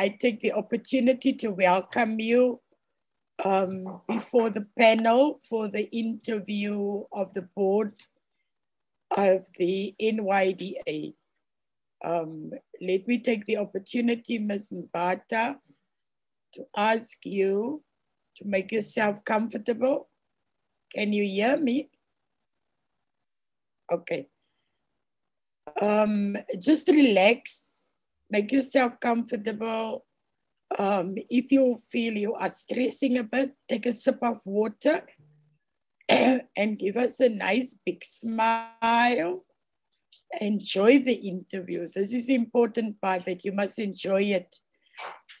I take the opportunity to welcome you um, before the panel for the interview of the board of the NYDA. Um, let me take the opportunity, Ms. Mbata, to ask you to make yourself comfortable. Can you hear me? Okay. Um, just relax, make yourself comfortable. Um, if you feel you are stressing a bit, take a sip of water and give us a nice big smile. Enjoy the interview. This is important part that you must enjoy it.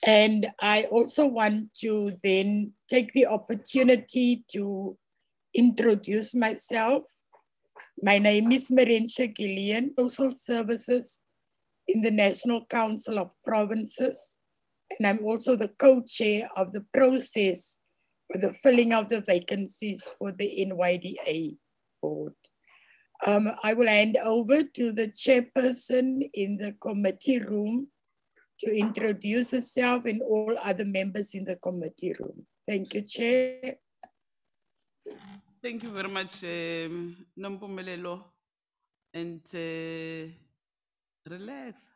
And I also want to then take the opportunity to introduce myself. My name is Maurencia Gillion, Social Services in the National Council of Provinces. And I'm also the co-chair of the process for the filling of the vacancies for the NYDA board. Um, I will hand over to the chairperson in the committee room to introduce herself and all other members in the committee room. Thank you, Chair. Thank you very much, um. And uh, relax.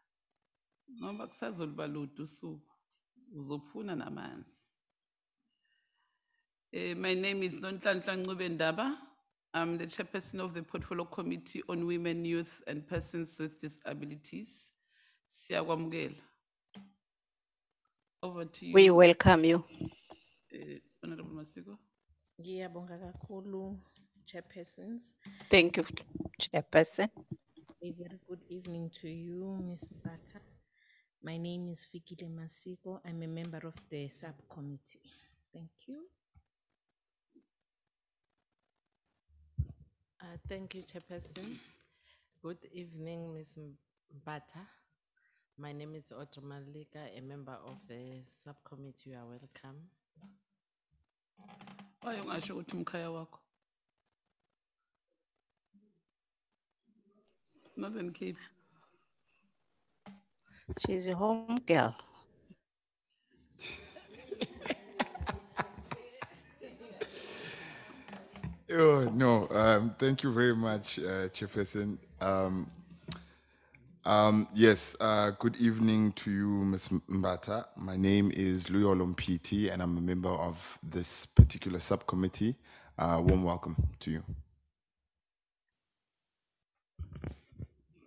Ngoba kusazoliba lude usuku. Uzokufuna namanzi. Eh, my name is Nonhlanhla Ncube Ndaba. I'm the chairperson of the Portfolio Committee on Women, Youth and Persons with Disabilities. Siyakwamukela. Over to you. We welcome you. eh, Honorable Masiko. Ngiyabonga kakhulu chairpersons. Thank you, Chairperson. A very good evening to you, Ms. Bata. My name is Fikile Masiko. I'm a member of the subcommittee. Thank you. Uh, Thank you, Chairperson. Good evening, Ms. Bata. My name is Audrey Malika, a member of the subcommittee. You are welcome. Why ungasho ukuthi umkhaya wakho? Northern Cape. She's a home girl. Oh, no, um, thank you very much, uh, Chairperson. Um, um, yes, uh, good evening to you, Ms. Mbata. My name is Louis Olompiti, and I'm a member of this particular subcommittee. Uh, warm welcome to you.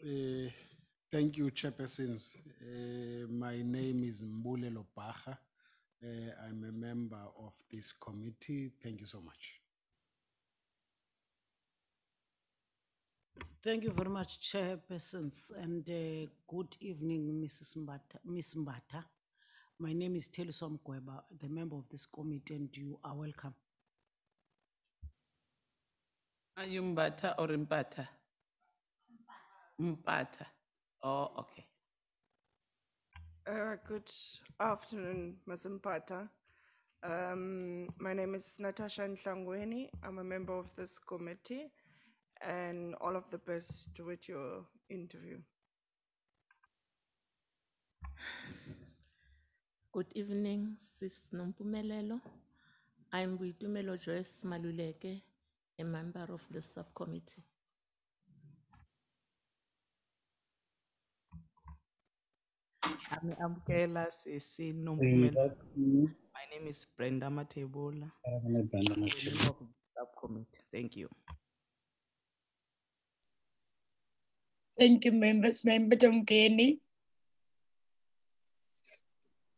Uh, Thank you, Chairpersons. Uh, My name is Mbule Lopacha. Uh, I'm a member of this committee. Thank you so much. Thank you very much, Chairpersons, and uh, good evening, Mrs. Mbata, Ms. Mbata. My name is Telisom Gweba, the member of this committee, and you are welcome. Are you Mbata or Mpata? Mpata. Oh, okay. Uh, Good afternoon, Ms. Mpata. Um, My name is Natasha Ntlangwini. I'm a member of this committee and all of the best to with your interview. Good evening, Sis Nompumelelo. I'm Boitumelo Joyce Maluleke, a member of the subcommittee. Ami amkela sisi Nompumelelo. My name is Brenda Matebola. I'm a member of the subcommittee. Thank you. Thank you, members. Member Dongeni.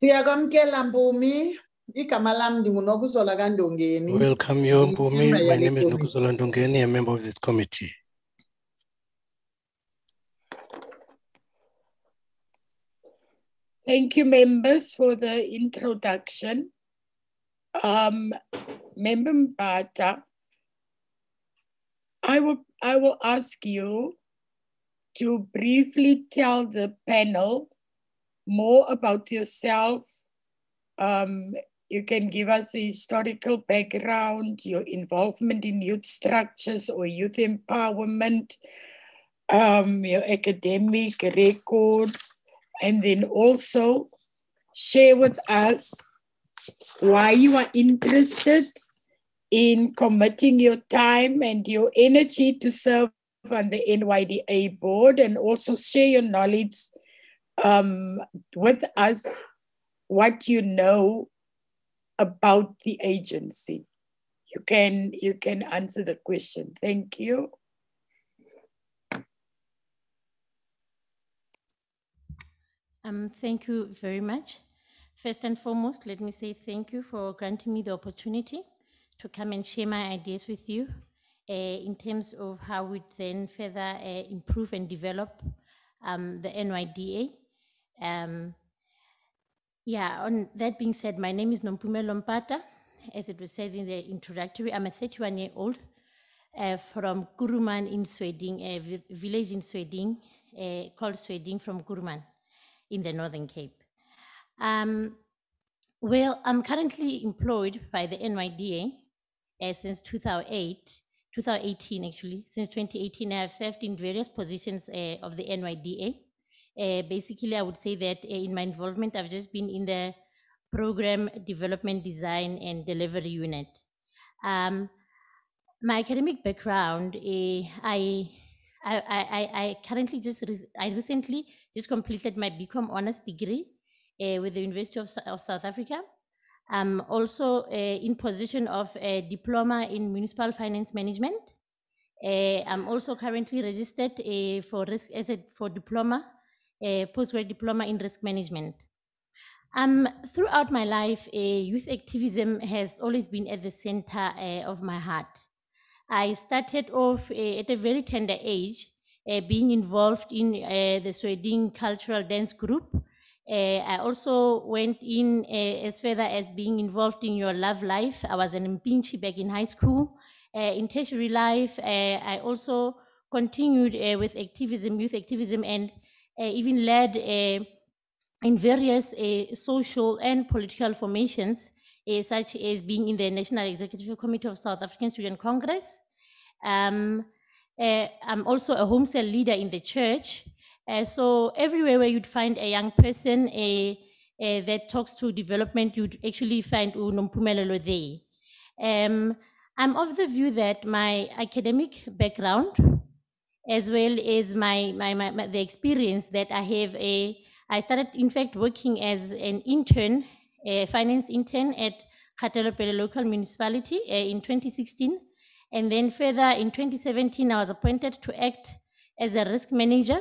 Siyakwamkela Mpumi, igama lam ndinguNokuzola kaNdongeni. Welcome you, Mpumi. Member My yale name is committee. Nokuzola Ndongeni, a member of this committee. Thank you, members, for the introduction. Um, Member Mbata, I will, I will ask you to briefly tell the panel more about yourself. Um, you can give us a historical background, your involvement in youth structures or youth empowerment, um, your academic records, and then also share with us why you are interested in committing your time and your energy to serve on the NYDA board and also share your knowledge um, with us what you know about the agency. You can you can answer the question. Thank you. Um, thank you very much. First and foremost, let me say thank you for granting me the opportunity to come and share my ideas with you uh, in terms of how we then further uh, improve and develop um, the NYDA. Um, yeah, on that being said, my name is Nompumelelo Mpata. As it was said in the introductory, I'm a 31 year old uh, from Kuruman in Seoding, a vi- village in Seoding uh, called Seoding from Kuruman in the Northern Cape. Um, well, I'm currently employed by the NYDA uh, since 2008, 2018 actually. Since 2018, I have served in various positions uh, of the NYDA. Uh, basically, I would say that uh, in my involvement, I've just been in the program development design and delivery unit. Um, my academic background, uh, I, I, I, I currently just, I recently just completed my BCom honors degree uh, with the University of, of South Africa. I'm also uh, in position of a diploma in municipal finance management. Uh, I'm also currently registered for risk as a for diploma, uh, postgrad diploma in risk management. Um, throughout my life, youth activism has always been at the center of my heart. I started off uh, at a very tender age, uh, being involved in uh, the Seoding Cultural Dance Group. Uh, I also went in uh, as further as being involved in your love life. I was an Mpintshi back in high school. Uh, in tertiary life, I also continued with activism, youth activism, and even led in various social and political formations, uh, such as being in the National Executive Committee of South African Student Congress. Um, uh, I'm also a home cell leader in the church. Uh, so everywhere where you'd find a young person uh, uh, that talks to development, you'd actually find unompumelelo there. Um, I'm of the view that my academic background, as well as my, my, my, my- the experience that I have, a, I started in fact working as an intern, a finance intern at Kgatelopele local municipality uh, in 2016. And then further in 2017, I was appointed to act as a risk manager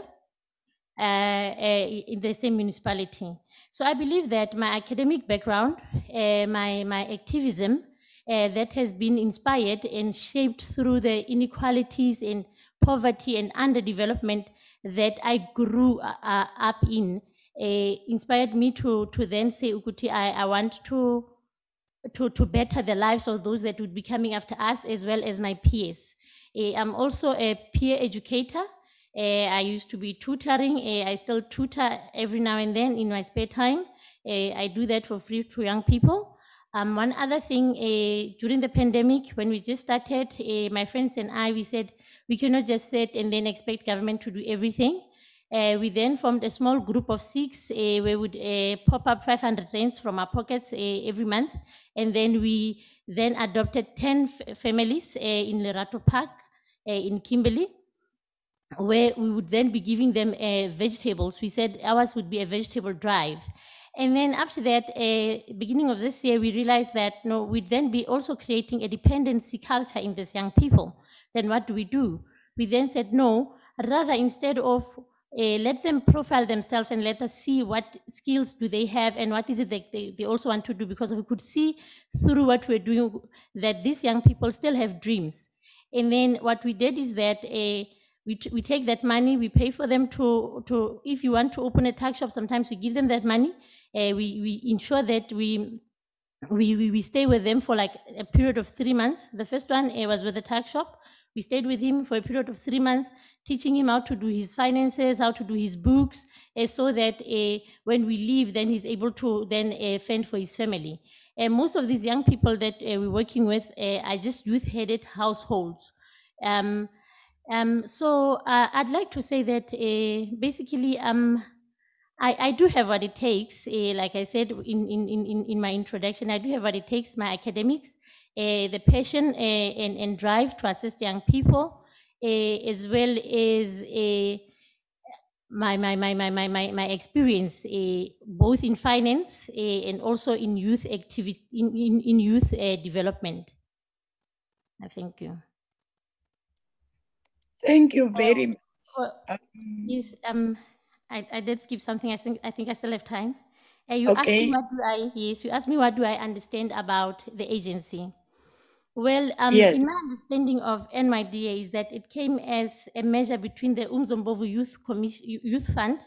uh, uh, in the same municipality. So I believe that my academic background, uh, my, my activism, uh, that has been inspired and shaped through the inequalities and poverty and underdevelopment that I grew up in, inspired me to, to then say, Ukuti, I, I want to to, to better the lives of those that would be coming after us as well as my peers. Eh, I'm also a peer educator. Eh, I used to be tutoring. Eh, I still tutor every now and then in my spare time. Eh, I do that for free to young people. Um, one other thing, eh, during the pandemic, when we just started, eh, my friends and I, we said we cannot just sit and then expect government to do everything. Uh, we then formed a small group of six uh, we would uh, pop up 500 rands from our pockets uh, every month. And then we then adopted 10 f- families uh, in Lerato Park uh, in Kimberley, where we would then be giving them vegetables. We said ours would be a vegetable drive. And then after that, beginning of this year, we realized that no, we'd then be also creating a dependency culture in these young people. Then what do we do? We then said no, rather instead of uh, let them profile themselves and let us see what skills do they have and what is it that they, they also want to do because we could see through what we're doing that these young people still have dreams and then what we did is that uh, we, we take that money we pay for them to, to if you want to open a tuck shop sometimes we give them that money uh, we, we ensure that we we, we, we stay with them for like a period of three months. The first one was with the tuck shop. We stayed with him for a period of three months, teaching him how to do his finances, how to do his books, uh, so that uh, when we leave, then he's able to then uh, fend for his family. And most of these young people that uh, we're working with uh, are just youth-headed households. Um, um, so uh, I'd like to say that uh, basically um, I, I do have what it takes. eh, like I said in, in, in, in- my introduction, I do have what it takes my academics, eh, the passion eh, and, and drive to assist young people, eh, as well as eh, my, my, my, my, my, my, my experience eh, both in finance eh, and also in youth activity, in, in, in youth eh, development. I thank you. Thank you very much. Oh, Um, Yes, um, I, I did skip something. I think I think I still have time. Uh, you asked me what do I yes, you asked me what do I understand about the agency. Well, um, Yes. in my understanding of NYDA is that it came as a measure between the Umsobomvu Youth Commission, Youth Fund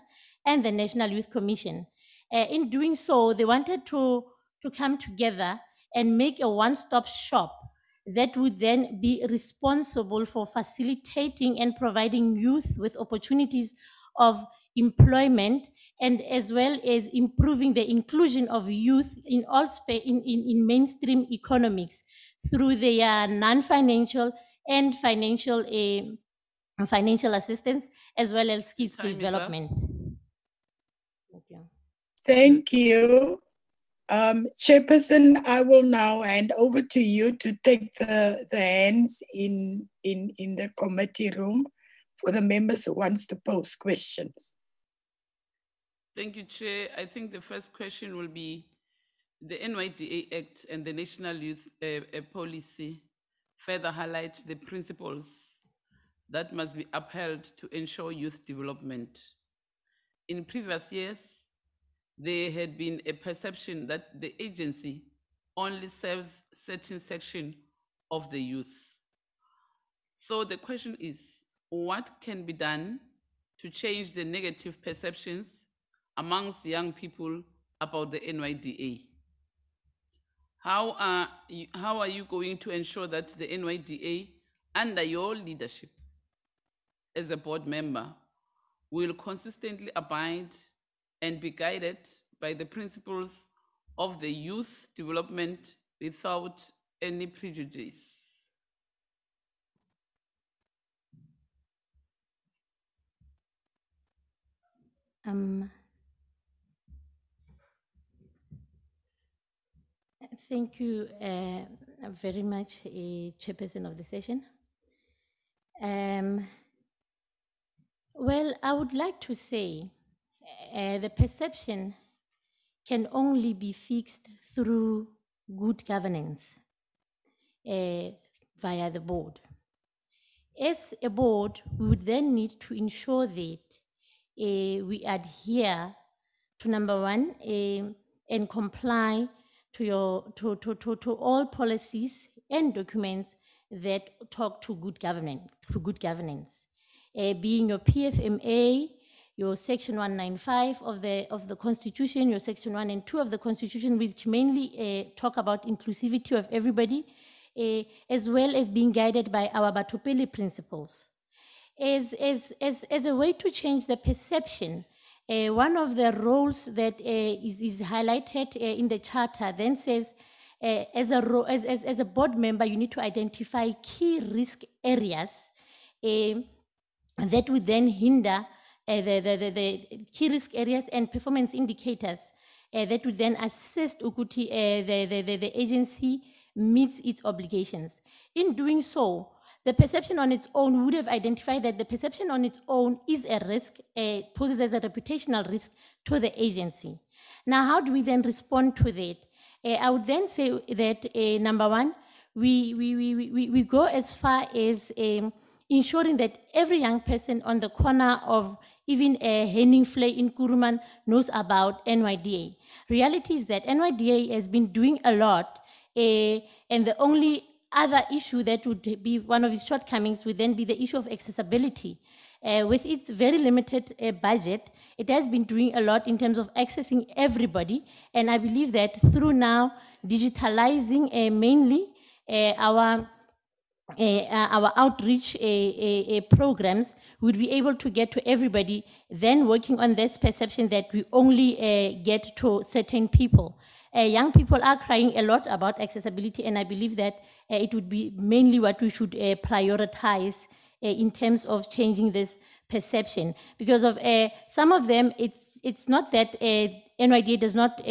and the National Youth Commission. Uh, in doing so, they wanted to to come together and make a one-stop shop that would then be responsible for facilitating and providing youth with opportunities of employment and as well as improving the inclusion of youth in all spa- in, in, in mainstream economics through their non-financial and financial uh, financial assistance as well as skills Time development. Thank you. Thank you. Um, Chairperson, I will now hand over to you to take the, the hands in, in, in the committee room for the members who wants to pose questions. Thank you, Chair. I think the first question will be the NYDA Act and the National Youth uh, uh, Policy further highlight the principles that must be upheld to ensure youth development. In previous years, there had been a perception that the agency only serves certain section of the youth. So the question is, what can be done to change the negative perceptions amongst young people about the NYDA? How are you, how are you going to ensure that the NYDA, under your leadership as a board member, will consistently abide and be guided by the principles of the youth development without any prejudice? Um, thank you uh, very much, uh, Chairperson of the session. Um, well, I would like to say uh, the perception can only be fixed through good governance uh, via the board. As a board, we would then need to ensure that uh, we adhere to number one uh, and comply to your to, to, to, to all policies and documents that talk to good government to good governance. Uh, being your pfma your section 195 of the of the constitution your section 1 and 2 of the constitution which mainly uh, talk about inclusivity of everybody uh, as well as being guided by our Batho Pele principles. As, as, as, as a way to change the perception, one of the roles that uh, is, is highlighted uh, in the charter then says, uh, as, a ro- as, as, as a board member, you need to identify key risk areas um, that would then hinder uh, the, the, the, the key risk areas and performance indicators uh, that would then assist Ukuti, uh, the, the, the agency meets its obligations. In doing so, the perception on its own would have identified that the perception on its own is a risk, uh, poses as a reputational risk to the agency. Now, how do we then respond to that? Uh, I would then say that uh, number one, we, we, we, we, we go as far as um, ensuring that every young person on the corner of even a Heuningvlei in Kuruman knows about NYDA. Reality is that NYDA has been doing a lot, uh, and the only other issue that would be one of its shortcomings would then be the issue of accessibility. Uh, with its very limited uh, budget, it has been doing a lot in terms of accessing everybody. And I believe that through now digitalizing uh, mainly uh, our uh, uh, our outreach programs would be able to get to everybody, then working on this perception that we only get to certain people. Uh, young people are crying a lot about accessibility, and I believe that uh, it would be mainly what we should uh, prioritize uh, in terms of changing this perception. Because of uh, some of them, it's it's not that uh, NYDA does not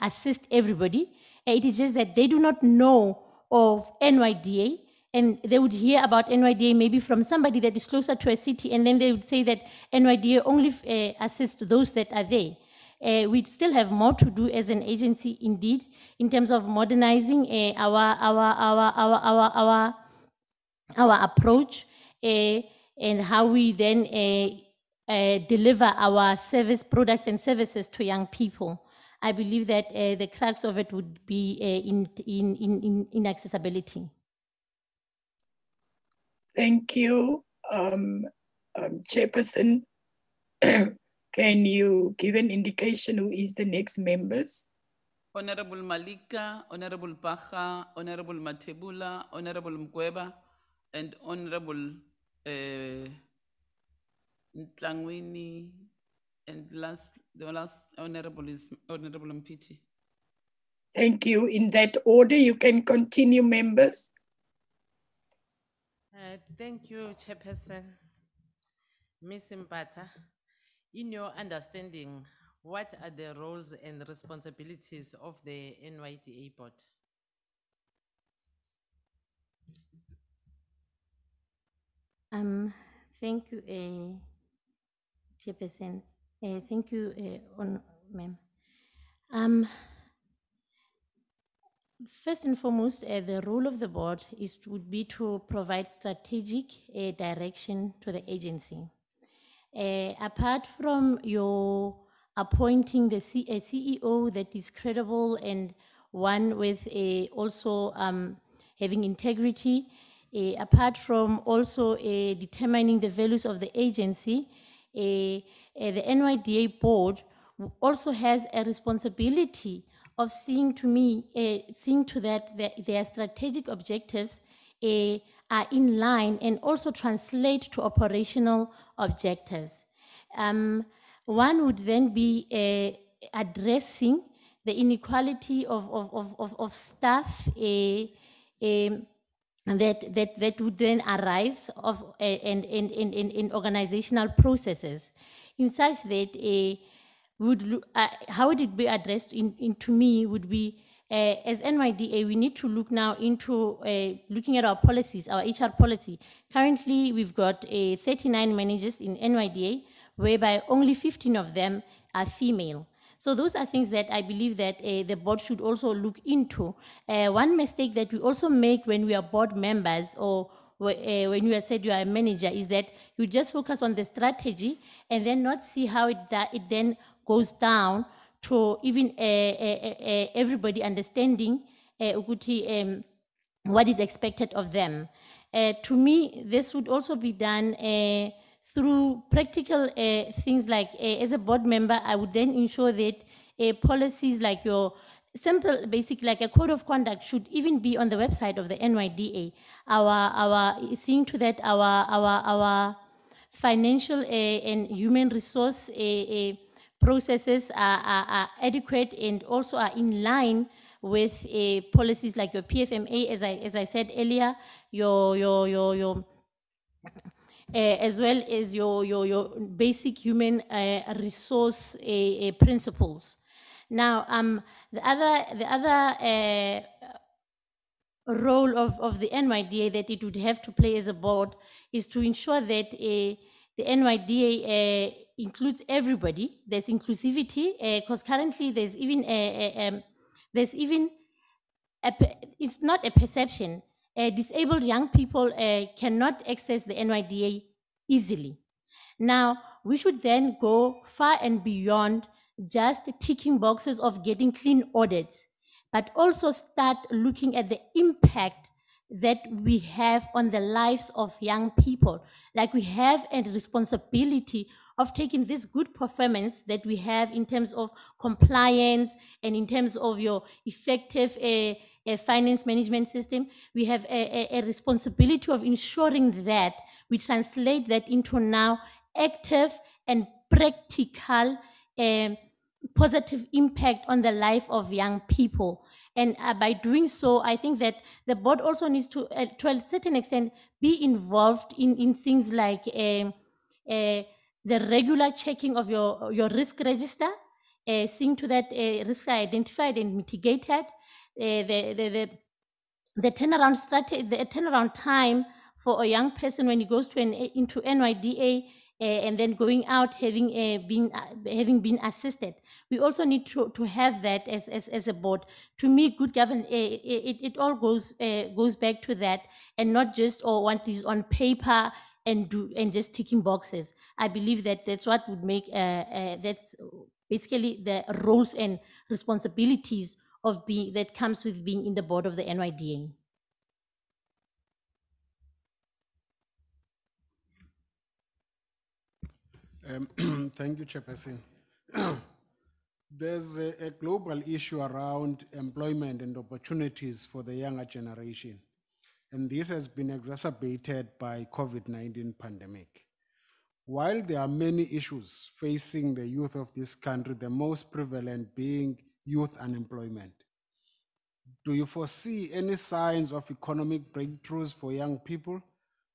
assist everybody. It is just that they do not know of NYDA and they would hear about NYDA maybe from somebody that is closer to a city and then they would say that NYDA only uh, assists those that are there. Uh, we still have more to do as an agency indeed in terms of modernizing uh, our, our, our, our, our, our, our approach uh, and how we then uh, uh, deliver our service products and services to young people. I believe that uh, the crux of it would be in, in, in, in, in accessibility. Thank you, um, um, Chairperson. Can you give an indication who is the next members? Honorable Malika, Honorable Baha, Honorable Matebula, Honorable Mkweba, and Honorable uh, Ntlangwini, and last, the last Honorable is Honorable Mpiti. Thank you. In that order, you can continue, members. Uh, Thank you, Chairperson. Ms. Mbata, in your understanding, what are the roles and responsibilities of the NYDA board? Um, thank you, uh, Chairperson. Uh, thank you, uh, on, ma'am. Um, first and foremost, uh, the role of the board is would be to provide strategic uh, direction to the agency. Uh, apart from your appointing the C- a CEO that is credible and one with a also um, having integrity, uh, apart from also uh, determining the values of the agency, the NYDA board also has a responsibility of seeing to me, seeing to that their strategic objectives are in line and also translate to operational objectives. Um, one would then be uh, addressing the inequality of, of, of, of, staff that, that, that would then arise of, uh, and, and, and, and organizational processes in such that uh, would uh, how would it be addressed in, in to me would be uh, as NYDA, we need to look now into uh, looking at our policies, our HR policy. Currently, we've got uh, 39 managers in NYDA, whereby only 15 of them are female. So those are things that I believe that uh, the board should also look into. Uh, one mistake that we also make when we are board members or uh, when you are said you are a manager is that you just focus on the strategy and then not see how it, that it then goes down to even uh, uh, uh, everybody understanding um, what is expected of them. To me, this would also be done through practical things like, as a board member, I would then ensure that policies like your simple, basic, like a code of conduct should even be on the website of the NYDA. Our, our, seeing to that our, our, our financial uh, and human resource uh, uh, processes are, are, are adequate and also are in line with uh, policies like your PFMA, as I, as I said earlier, your, your, your, your uh, as well as your, your, your basic human uh, resource uh, uh, principles. Now, um, the other, the other uh, role of, of the NYDA that it would have to play as a board is to ensure that the NYDA includes everybody. There's inclusivity because currently there's even a, a, um, there's even a, it's not a perception. Uh, disabled young people uh, cannot access the NYDA easily. Now, we should then go far and beyond just ticking boxes of getting clean audits, but also start looking at the impact that we have on the lives of young people. Like we have a responsibility of taking this good performance that we have in terms of compliance and in terms of your effective uh, uh, finance management system. We have a, a, a responsibility of ensuring that we translate that into now active and practical um, positive impact on the life of young people. And uh, by doing so, I think that the board also needs to, uh, to a certain extent, be involved in, in things like um, uh, the regular checking of your, your risk register, uh, seeing to that uh, risks are identified and mitigated, uh, the, the, the, the turnaround strategy, the turnaround time for a young person when he goes to an, into NYDA uh, and then going out having uh, been uh, having been assisted. We also need to, to have that as, as, as a board. To me, good governance, uh, it, it all goes uh, goes back to that, and not just oh, what is on paper and do and just ticking boxes. I believe that that's what would make uh, uh, that's basically the roles and responsibilities of being that comes with being in the board of the NYDA. Um, Thank you, Chairperson. There's a, a global issue around employment and opportunities for the younger generation. And this has been exacerbated by COVID-19 pandemic. While there are many issues facing the youth of this country, the most prevalent being youth unemployment. Do you foresee any signs of economic breakthroughs for young people?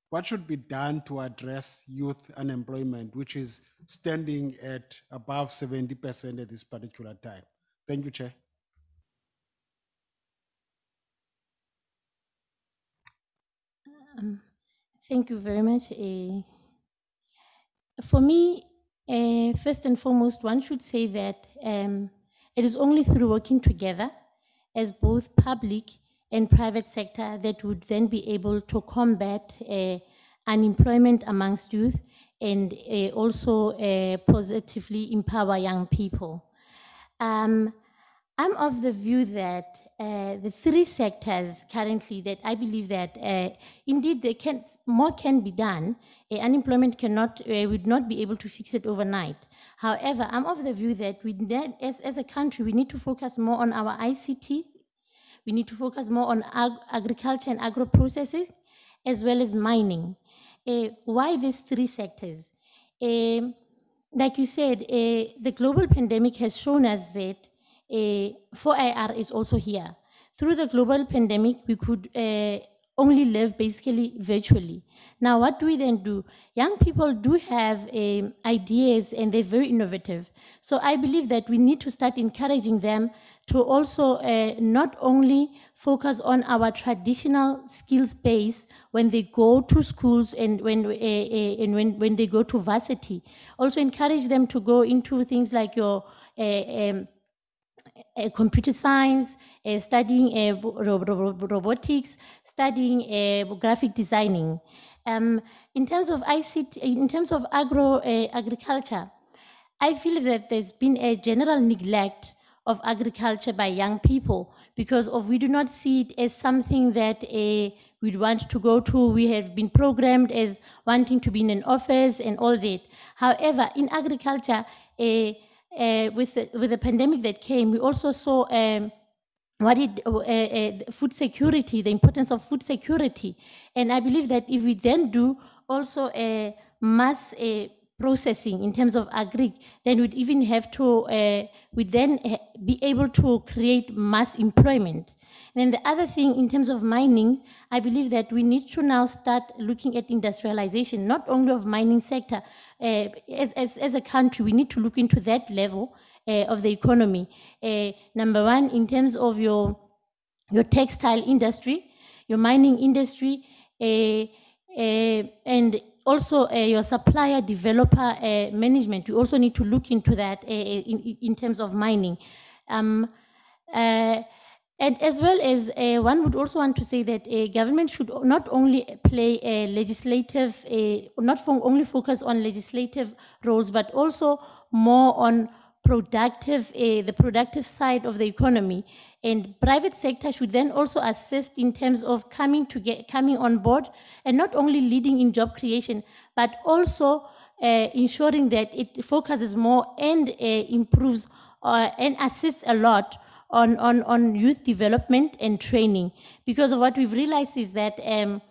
What should be done to address youth unemployment, which is standing at above 70% at this particular time? Thank you, Chair. Um, Thank you very much. eh. For me, eh, first and foremost, one should say that um, it is only through working together as both public and private sector that would then be able to combat eh, unemployment amongst youth and also positively empower young people. Um, I'm of the view that uh, the three sectors currently that I believe that uh, indeed they can more can be done. Uh, unemployment cannot uh, would not be able to fix it overnight. However, I'm of the view that we need, as as a country we need to focus more on our ICT. We need to focus more on ag- agriculture and agro processing, as well as mining. Uh, why these three sectors? Um, like you said, uh, the global pandemic has shown us that 4IR is also here. Through the global pandemic, we could uh, only live basically virtually. Now, what do we then do? Young people do have um, ideas and they're very innovative. So I believe that we need to start encouraging them to also uh, not only focus on our traditional skills base when they go to schools and when uh, uh, and when, when they go to varsity. Also encourage them to go into things like your um, computer science, uh, studying ro- robotics, studying uh, graphic designing. Um, in terms of ICT, in terms of agro agriculture, I feel that there's been a general neglect of agriculture by young people because of we do not see it as something that uh, we'd want to go to. We have been programmed as wanting to be in an office and all that. However, in agriculture, uh, uh, with the, with the pandemic that came, we also saw. Um, what it, uh, uh, food security, the importance of food security. And I believe that if we then do also a mass uh, processing in terms of agri, then we'd even have to, uh, we'd then uh, be able to create mass employment. And then the other thing in terms of mining, I believe that we need to now start looking at industrialization, not only of mining sector. Uh, as, as, as a country, we need to look into that level uh, of the economy. Uh, number one, in terms of your your textile industry, your mining industry, uh, uh, and also uh, your supplier developer uh, management. We also need to look into that uh, in, in terms of mining. Um, uh, and as well as uh, one would also want to say that uh, government should not only play a legislative, uh, not only focus on legislative roles, but also more on productive, uh, the productive side of the economy. And private sector should then also assist in terms of coming to get, coming on board and not only leading in job creation, but also uh, ensuring that it focuses more and uh, improves uh, and assists a lot on, on, on youth development and training. Because of what we've realized is that um,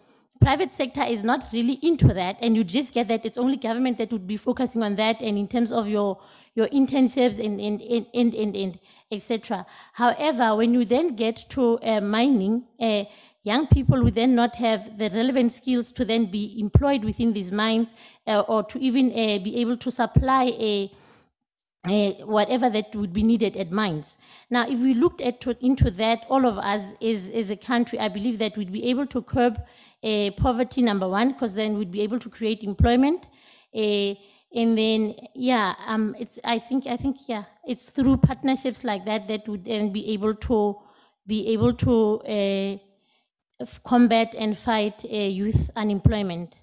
private sector is not really into that, and you just get that it's only government that would be focusing on that, and in terms of your your internships and and and and, and, and etc. However, when you then get to uh, mining, uh, young people would then not have the relevant skills to then be employed within these mines uh, or to even uh, be able to supply a, a whatever that would be needed at mines. Now, if we looked at into that, all of us as, as a country, I believe that we'd be able to curb uh, poverty, number one, because then we'd be able to create employment. Uh, and then, yeah, um, it's. I think, I think, yeah, it's through partnerships like that that would then be able to be able to uh, combat and fight uh, youth unemployment.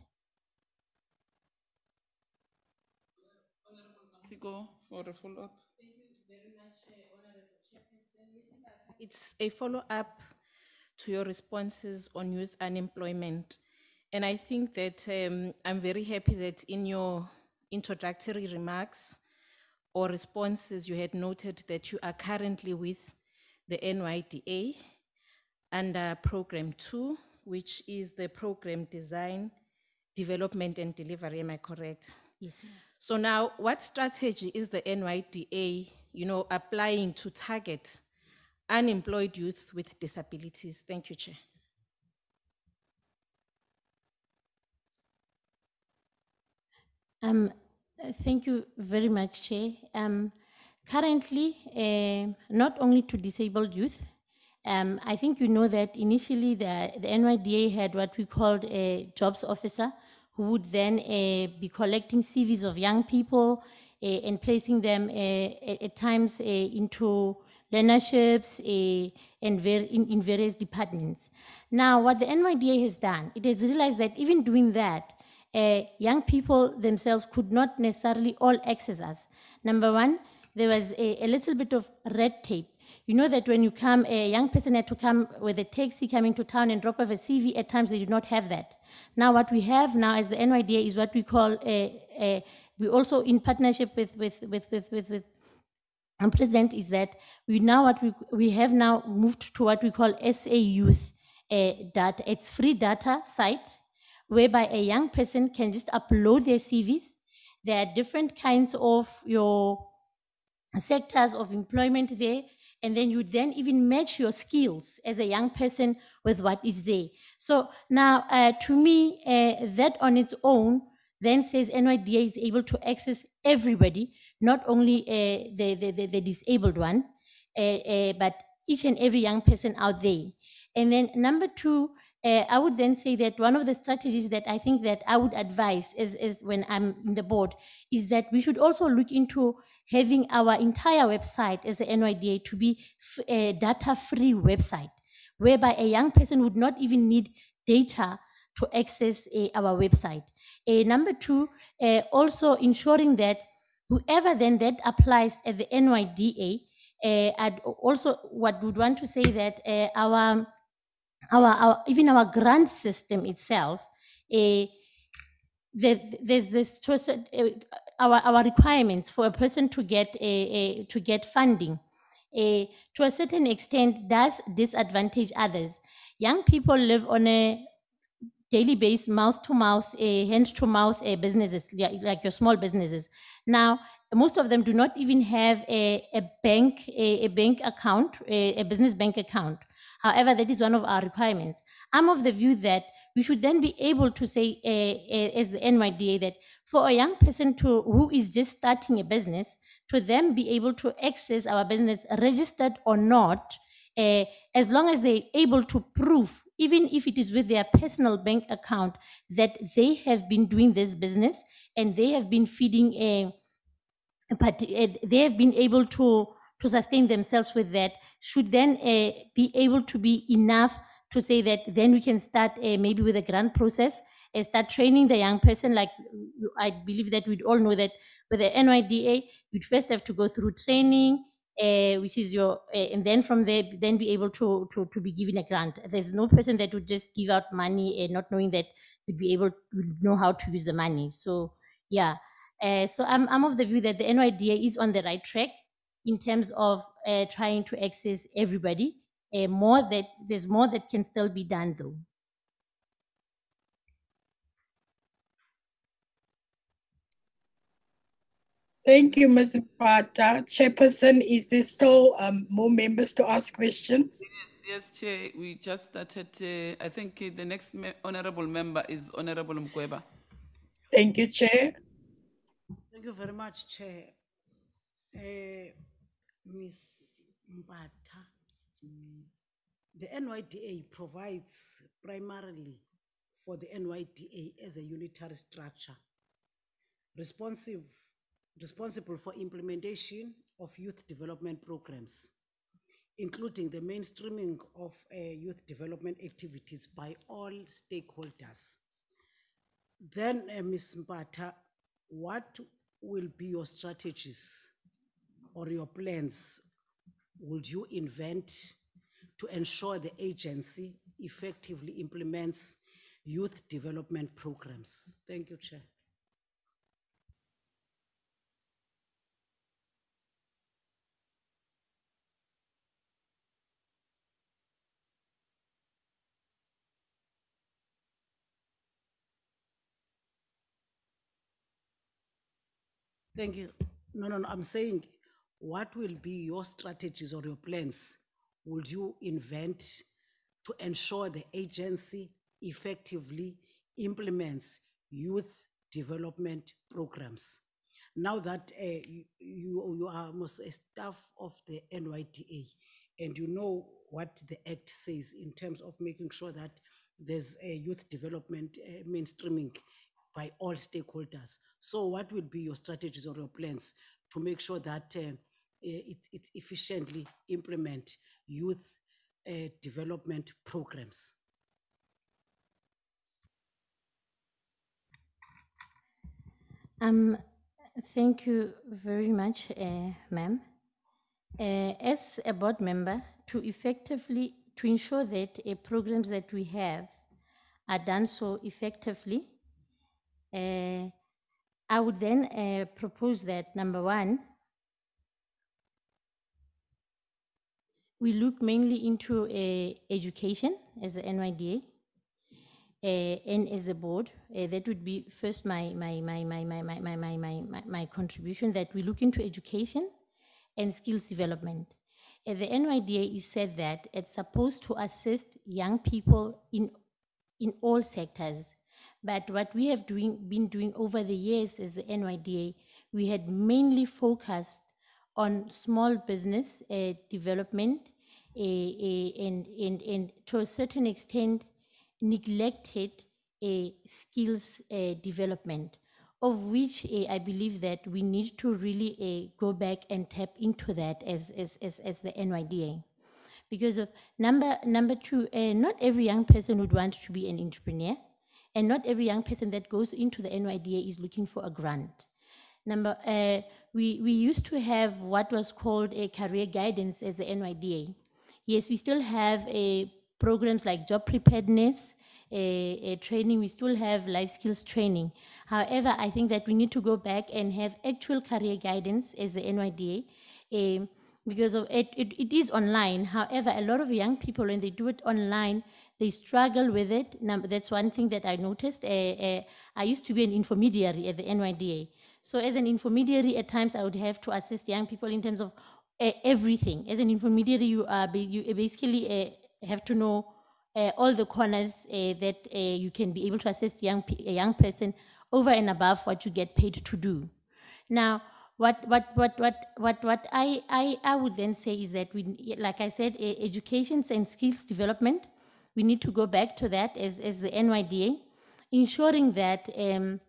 A follow-up. It's a follow-up to your responses on youth unemployment. And I think that um, I'm very happy that in your introductory remarks or responses, you had noted that you are currently with the NYDA under Program 2, which is the Program Design, Development and Delivery. Am I correct? Yes, ma'am. So now, what strategy is the NYDA, you know, applying to target unemployed youth with disabilities? Thank you, Chair. Um, thank you very much, Chair. Um, currently, uh, not only to disabled youth, um, I think you know that initially the, the NYDA had what we called a jobs officer who would then uh, be collecting CVs of young people uh, and placing them uh, at, at times into learnerships and ver- in, in various departments. Now, what the NYDA has done, it has realized that even doing that, uh, young people themselves could not necessarily all access us. Number one, there was a, a little bit of red tape. You know that when you come, a young person had to come with a taxi coming to town and drop off a CV. At times, they did not have that. Now, what we have now as the NYDA is what we call a, a we also in partnership with with with with with, with and present is that we now what we we have now moved to what we call SA Youth uh, data. It's free data site whereby a young person can just upload their CVs. There are different kinds of your sectors of employment there and then you then even match your skills as a young person with what is there. So now uh, to me uh, that on its own then says NYDA is able to access everybody not only uh, the, the, the, the disabled one uh, uh, but each and every young person out there. And then number two uh, I would then say that one of the strategies that I think that I would advise is, is when I'm in the board is that we should also look into having our entire website as the NYDA to be a data-free website, whereby a young person would not even need data to access uh, our website. Uh, number two, uh, also ensuring that whoever then that applies at the NYDA, I'd also what would want to say that our our, our even our grant system itself, uh, there, there's this a uh, our our requirements for a person to get a, a to get funding. Uh, to a certain extent, does disadvantage others. Young people live on a daily basis, mouth to mouth, uh, hand to mouth uh, businesses, like your small businesses. Now, most of them do not even have a, a bank, a, a bank account, a, a business bank account. However, that is one of our requirements. I'm of the view that we should then be able to say, uh, as the NYDA, that for a young person to who is just starting a business, to then be able to access our business, registered or not, uh, as long as they're able to prove, even if it is with their personal bank account, that they have been doing this business and they have been feeding a but they have been able to to sustain themselves with that should then uh, be able to be enough to say that then we can start uh, maybe with a grant process and start training the young person. Like i believe that we'd all know that with the nyda you'd first have to go through training uh, which is your uh, and then from there then be able to, to to be given a grant. There's no person that would just give out money and not knowing that would be able to know how to use the money. So yeah. Uh, so I'm, I'm of the view that the NYDA is on the right track in terms of uh, trying to access everybody. Uh, more that there's more that can still be done though. Thank you, Ms. Pata. Chairperson, is there still um, more members to ask questions? Yes, Chair, we just started, uh, I think uh, the next me- honorable member is Honorable Mkweba. Thank you, Chair. Thank you very much, Chair. Eh, Ms. Mbata, the NYDA provides primarily for the NYDA as a unitary structure, responsive, responsible for implementation of youth development programs, including the mainstreaming of eh, youth development activities by all stakeholders. Then, uh, Ms. Mbata, what will be your strategies or your plans? Would you invent to ensure the agency effectively implements youth development programs? Thank you, Chair. Thank you. No, no, no, I'm saying, what will be your strategies or your plans? Would you invent to ensure the agency effectively implements youth development programs? Now that uh, you, you, are almost a staff of the NYDA and you know what the act says in terms of making sure that there's a youth development uh, mainstreaming by all stakeholders. So what will be your strategies or your plans to make sure that uh, it, it efficiently implement youth uh, development programs? Um, thank you very much, uh, ma'am. Uh, as a board member, to effectively to ensure that uh, programs that we have are done so effectively, uh, I would then uh, propose that number one, we look mainly into uh, education as the NYDA uh, and as a board. Uh, that would be first my my my my my my my my my, my, contribution that we look into education and skills development. Uh, the NYDA is said that it's supposed to assist young people in in all sectors. But what we have doing, been doing over the years as the NYDA, we had mainly focused on small business uh, development uh, uh, and, and, and to a certain extent neglected uh, skills uh, development, of which uh, I believe that we need to really go back and tap into that as, as, as, as the NYDA because of number number two not every young person would want to be an entrepreneur and not every young person that goes into the nyda is looking for a grant. Number uh, we we used to have what was called a career guidance as the nyda yes we still have a programs like job preparedness a, a training. We still have life skills training. However i think that we need to go back and have actual career guidance as the nyda um, because of it, it, it is online. However, a lot of young people, when they do it online, they struggle with it. Number, that's one thing that I noticed. Uh, uh, I used to be an intermediary at the NYDA. So as an intermediary, at times I would have to assist young people in terms of uh, everything. As an intermediary, you are you basically have to know all the corners that you can be able to assist young a young person over and above what you get paid to do. Now, what what what what what what I I, I would then say is that we like I said education and skills development we need to go back to that as as the NYDA ensuring that um,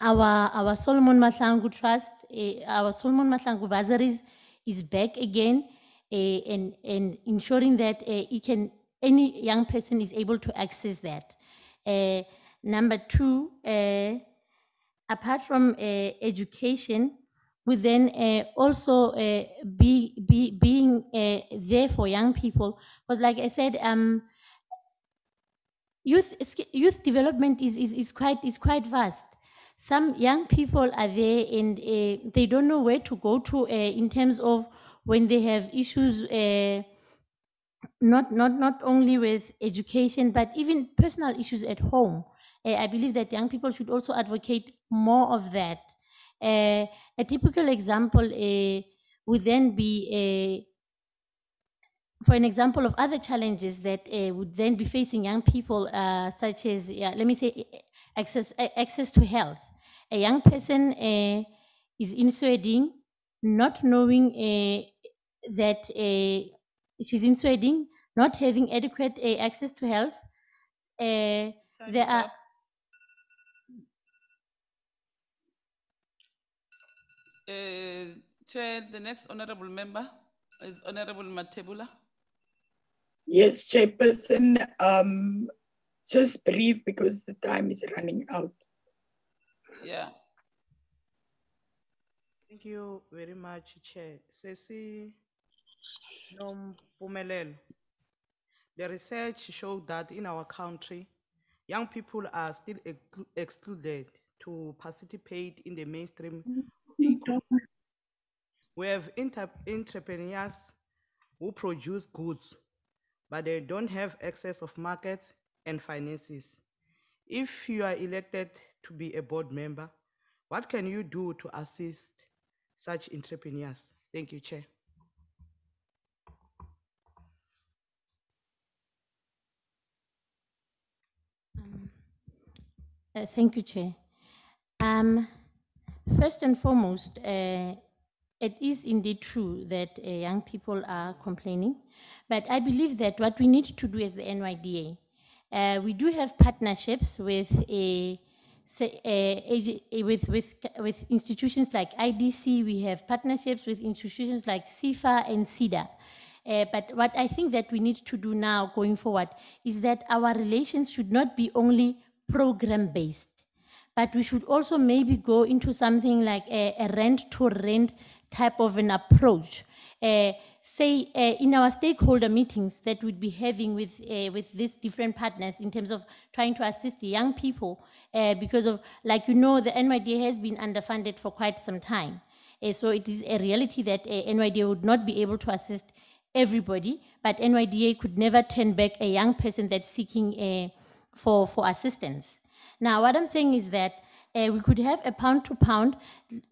our our Solomon Mahlangu Trust eh, our Solomon Mahlangu bursaries is back again eh, and and ensuring that it can any young person is able to access that Eh, number two apart from uh, education, we then uh, also uh, be, be being uh, there for young people. Because, like I said, um, youth youth development is, is, is quite is quite vast. Some young people are there and uh, they don't know where to go to uh, in terms of when they have issues. Uh, not not not only with education but even personal issues at home Uh, i believe that young people should also advocate more of that Uh, a typical example uh, would then be for an example of other challenges that uh, would then be facing young people, uh, such as, yeah, let me say, access, access to health. A young person uh, is in Sweden not knowing uh, that uh, she's in Sweden, not having adequate uh, access to health. Uh, Time there is are up. Uh, Chair, the next honorable member is Honorable Matebula. Yes, Chairperson, um, just brief because the time is running out. Yeah. Thank you very much, Chair. Sesi Nompumelelo. The research showed that in our country, young people are still excluded to participate in the mainstream. We have inter- entrepreneurs who produce goods, but they don't have access of markets and finances. If you are elected to be a board member, what can you do to assist such entrepreneurs? Thank you, Chair. Uh, Thank you, Chair. Um, First and foremost, uh, it is indeed true that uh, young people are complaining, but I believe that what we need to do as the NYDA, uh, we do have partnerships with a, say, ag- uh, with, with, with institutions like IDC, we have partnerships with institutions like SEFA and SEDA. Uh, but what I think that we need to do now going forward is that our relations should not be only program based, but we should also maybe go into something like a, a rent to rent type of an approach. Uh, say uh, in our stakeholder meetings that we'd be having with uh, with these different partners in terms of trying to assist young people uh, because of like you know the NYDA has been underfunded for quite some time. Uh, so it is a reality that uh, NYDA would not be able to assist everybody, but NYDA could never turn back a young person that's seeking for, for assistance. Now, what I'm saying is that uh, we could have a pound to pound.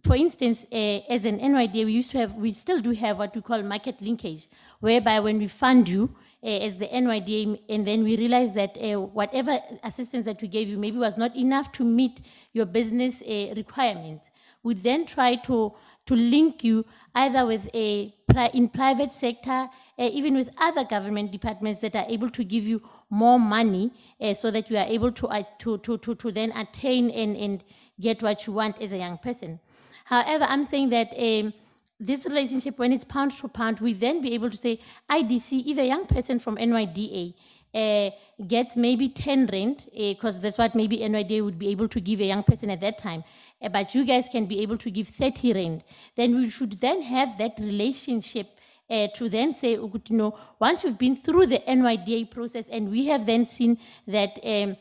For instance, uh, as an NYDA, we used to have, we still do have what we call market linkage, whereby when we fund you uh, as the NYDA, and then we realize that uh, whatever assistance that we gave you maybe was not enough to meet your business uh, requirements, we then try to to link you either with a in private sector, uh, even with other government departments that are able to give you more money, uh, so that you are able to, uh, to, to, to, to then attain and, and get what you want as a young person. However, I'm saying that um, this relationship, when it's pound to pound, we then be able to say, IDC, if a young person from NYDA uh, gets maybe 10 rand, because that's what maybe NYDA would be able to give a young person at that time, uh, but you guys can be able to give 30 rand, then we should then have that relationship uh, to then say, you know, once you've been through the NYDA process and we have then seen that um,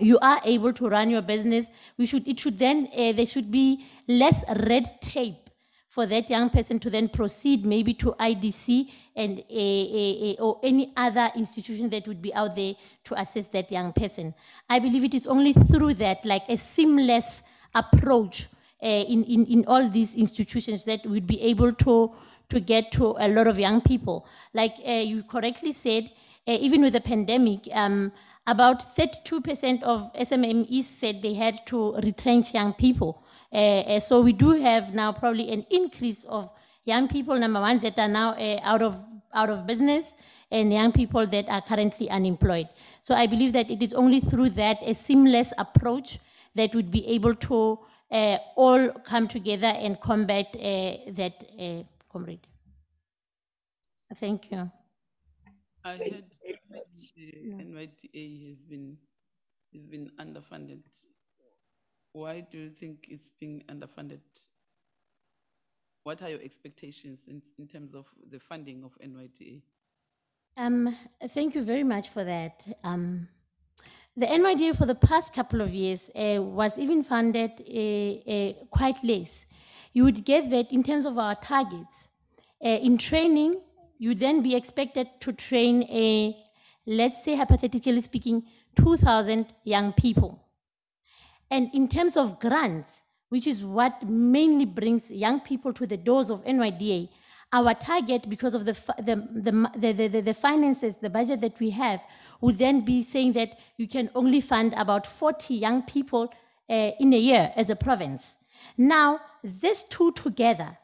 you are able to run your business, we should, it should then, uh, there should be less red tape for that young person to then proceed maybe to IDC and a, a, a, or any other institution that would be out there to assist that young person. I believe it is only through that, like a seamless approach uh, in, in, in all these institutions that we'd be able to, to get to a lot of young people. Like uh, you correctly said, uh, even with the pandemic, um, about 32% of SMMEs said they had to retrench young people. Uh, uh, so we do have now probably an increase of young people, number one, that are now uh, out of out of business, and young people that are currently unemployed. So I believe that it is only through that a seamless approach that would be able to uh, all come together and combat that, comrade. Thank you. I heard the NYDA has been, has been underfunded. Why do you think it's being underfunded? What are your expectations in, in terms of the funding of NYDA? Um, thank you very much for that. Um, the NYDA for the past couple of years uh, was even funded uh, uh, quite less. You would get that in terms of our targets. Uh, in training, you would then be expected to train a, let's say hypothetically speaking, 2,000 young people. And in terms of grants, which is what mainly brings young people to the doors of NYDA, our target, because of the, the, the, the, the finances, the budget that we have, would then be saying that you can only fund about 40 young people uh, in a year as a province. Now, these two together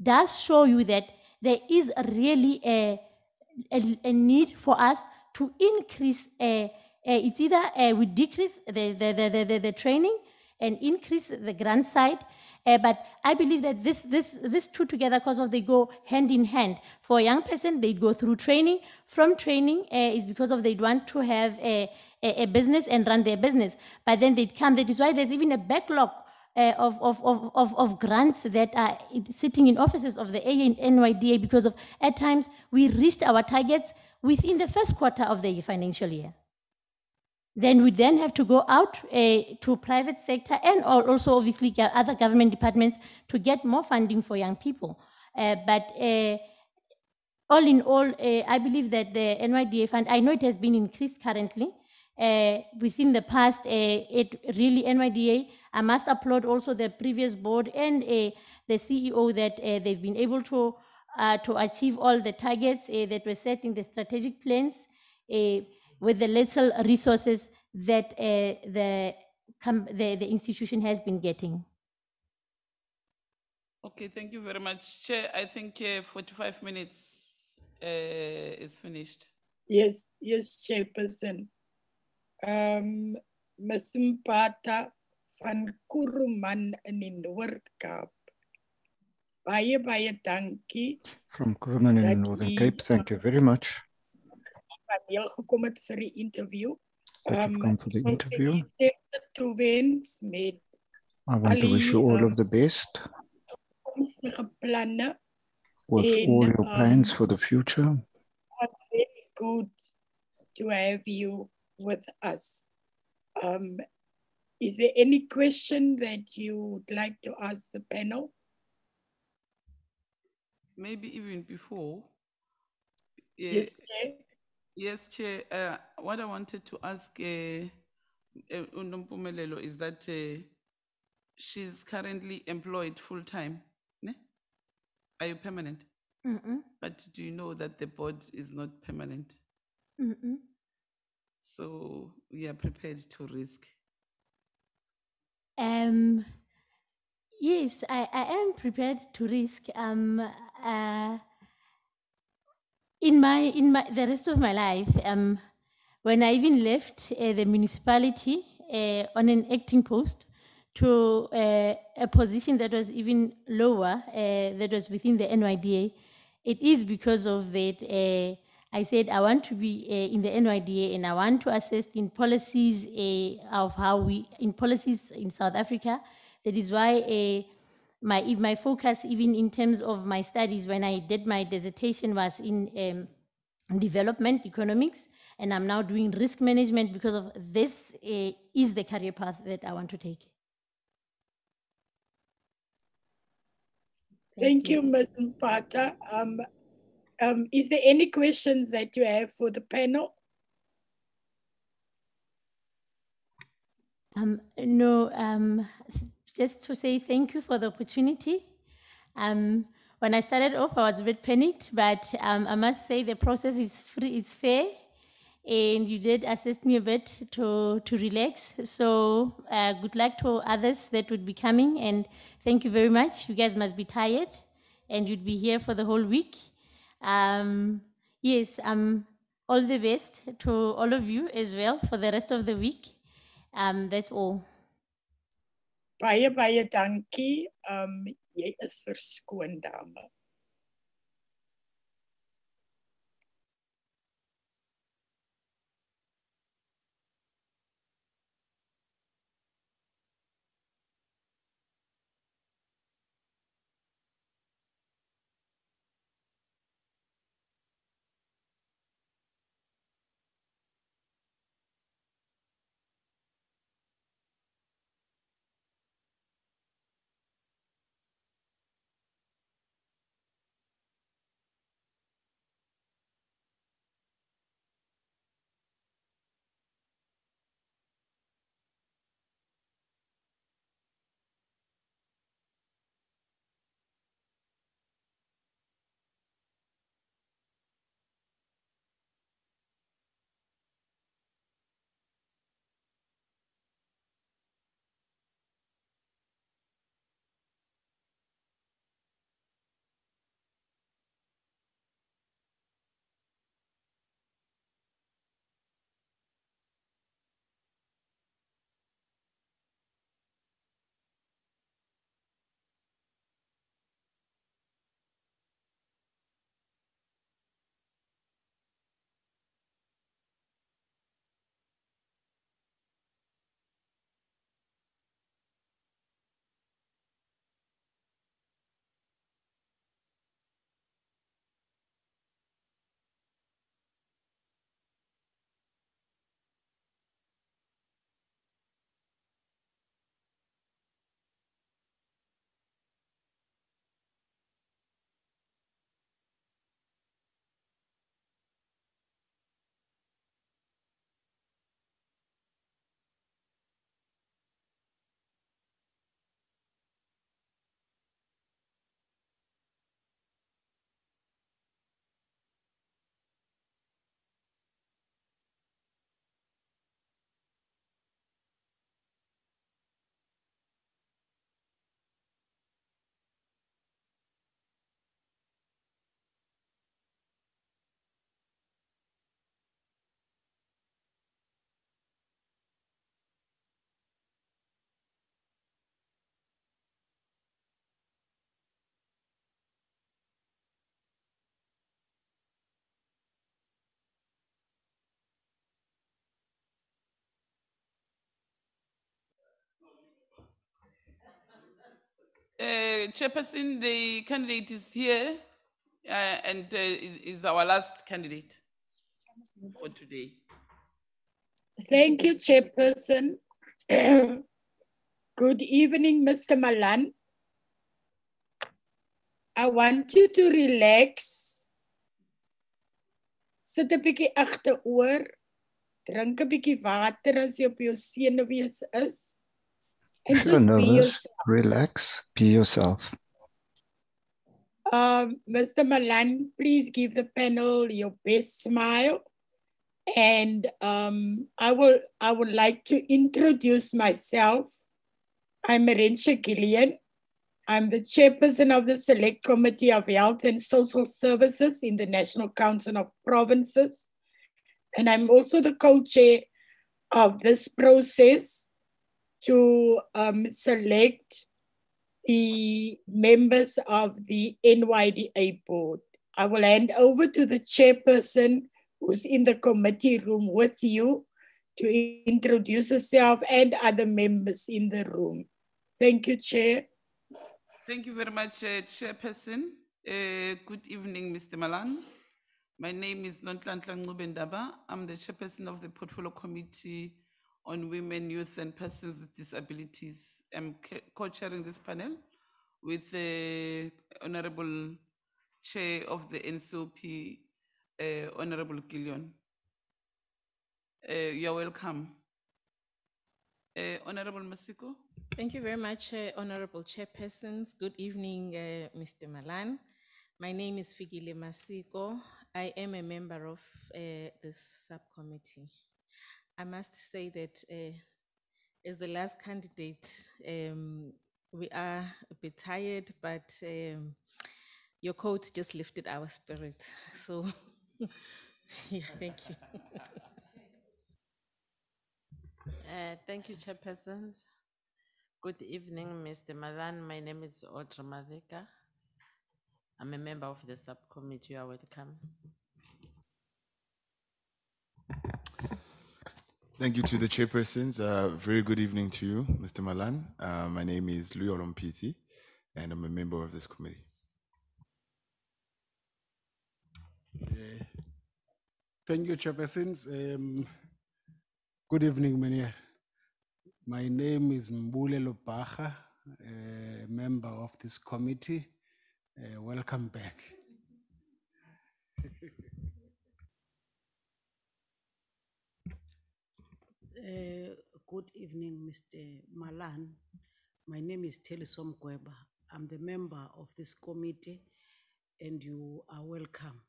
does show you that there is really a, a, a need for us to increase. Uh, uh, it's either uh, we decrease the, the, the, the, the, training and increase the grant side. Uh, but I believe that this, this, this two together, because of they go hand in hand. For a young person, they go through training. From training uh, is because of they want to have a, a, a business and run their business. But then they come. That is why there's even a backlog of, of, of, of, of grants that are sitting in offices of the and NYDA because of at times we reached our targets within the first quarter of the financial year. Then we then have to go out uh, to private sector and also obviously other government departments to get more funding for young people. Uh, but uh, all in all, uh, I believe that the NYDA fund, I know it has been increased currently. Uh, within the past, uh, it really NYDA, I must applaud also the previous board and uh, the CEO that uh, they've been able to uh, to achieve all the targets uh, that were set in the strategic plans uh, with the little resources that uh, the, the the institution has been getting. Okay, thank you very much. Chair, I think uh, 45 minutes uh, is finished. Yes, yes, Chairperson. Um, Ms. Van Kuruman in die Noord-Kaap. Baie, baie dankie From Kuruman in the Northern Cape, thank you very much. paneel gekom het vir die interview. You've for the interview. toewens met I want to wish you all of the best planne. with all your plans um, for the future. was very good to have you with us. Um, is there any question that you would like to ask the panel? Maybe even before. Yeah, Yes, Chair. Yes, Chair. Uh, what I wanted to ask uh, uh, is that uh, she's currently employed full time. Ne? Are you permanent? Mm-mm, But do you know that the board is not permanent? mm-mm. So we are prepared to risk. Um, yes, I, I am prepared to risk. Um, uh, in my in my the rest of my life, um, when I even left uh, the municipality uh, on an acting post to uh, a position that was even lower, uh, that was within the NYDA, it is because of that. I said I want to be uh, in the NYDA and I want to assist in policies uh, of how we in policies in South Africa. That is why uh, my my focus, even in terms of my studies, when I did my dissertation, was in um, development economics, and I'm now doing risk management because of this uh, is the career path that I want to take. Thank you, Ms. Mpata. Um, um, is there any questions that you have for the panel? Um, no, um, just to say thank you for the opportunity. Um, when I started off, I was a bit panicked, but um, I must say the process is free, it's fair, and you did assist me a bit to to relax. So uh, good luck to others that would be coming, and thank you very much. You guys must be tired, and you'd be here for the whole week. Um, yes, um, all the best to all of you as well for the rest of the week. Um, that's all. Baie, baie dankie. Um, jy is verskoon, dame. Uh, Chairperson, the candidate is here uh, and uh, is, our last candidate for today. Thank you, Chairperson. Good evening, Mr. Malan. I want you to relax. Sit 'n bietjie agteroor. Drink 'n bietjie water as op is. And just be nervous, yourself. relax, be yourself. Um, Mr. Malan, please give the panel your best smile. And um, I will I would like to introduce myself. I'm Maurencia Gillion. I'm the chairperson of the Select Committee of Health and Social Services in the National Council of Provinces. And I'm also the co-chair of this process to um, select the members of the NYDA board. I will hand over to the chairperson who's in the committee room with you to introduce herself and other members in the room. Thank you, Chair. Thank you very much, uh, Chairperson. Uh, good evening, Mr. Malan. My name is Nonhlanhla Ncube-Ndaba. I'm the chairperson of the Portfolio Committee on Women, Youth, and Persons with Disabilities. I'm co-chairing this panel with the Honorable Chair of the NCOP, uh, Honorable Gillion. Uh, you're welcome. Uh, Honorable Masiko. Thank you very much, uh, Honorable Chairpersons. Good evening, uh, Mr. Malan. My name is Fikile Masiko. I am a member of uh, this subcommittee. I must say that uh, as the last candidate, um, we are a bit tired, but um, your quote just lifted our spirit. So, yeah, thank you. Uh, thank you, chairpersons. Good evening, Mr. Malan. My name is Audrey Malika. I'm a member of the subcommittee. You are welcome. Thank you to the chairpersons. Uh, very good evening to you, Mr. Malan. Uh, my name is Louis Olompiti, and I'm a member of this committee. Eh, Thank you, Chairpersons. Um, good evening, Meneer. My name is Mbule Lopacha, a member of this committee. Uh, welcome back. Uh, Good evening, Mr. Malan. My name is Telisom Gweba. I'm the member of this committee and you are welcome.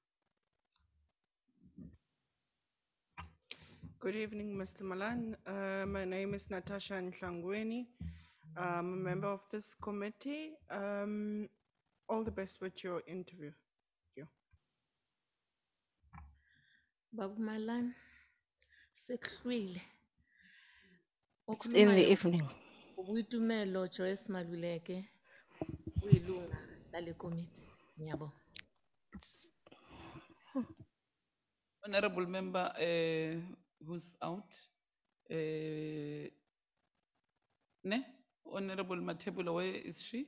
Good evening, Mr. Malan. Uh, my name is Natasha Ntlangwini. I'm a member of this committee. Um, all the best with your interview. Thank you. Babu Malan, sekuhlwile. It's in the evening. Ubuitumelo Joyce Maluleke, uyilunga lale committee. Ngiyabonga. Honorable member uh, who's out. Uh, ne? Honorable Matebula, where is she?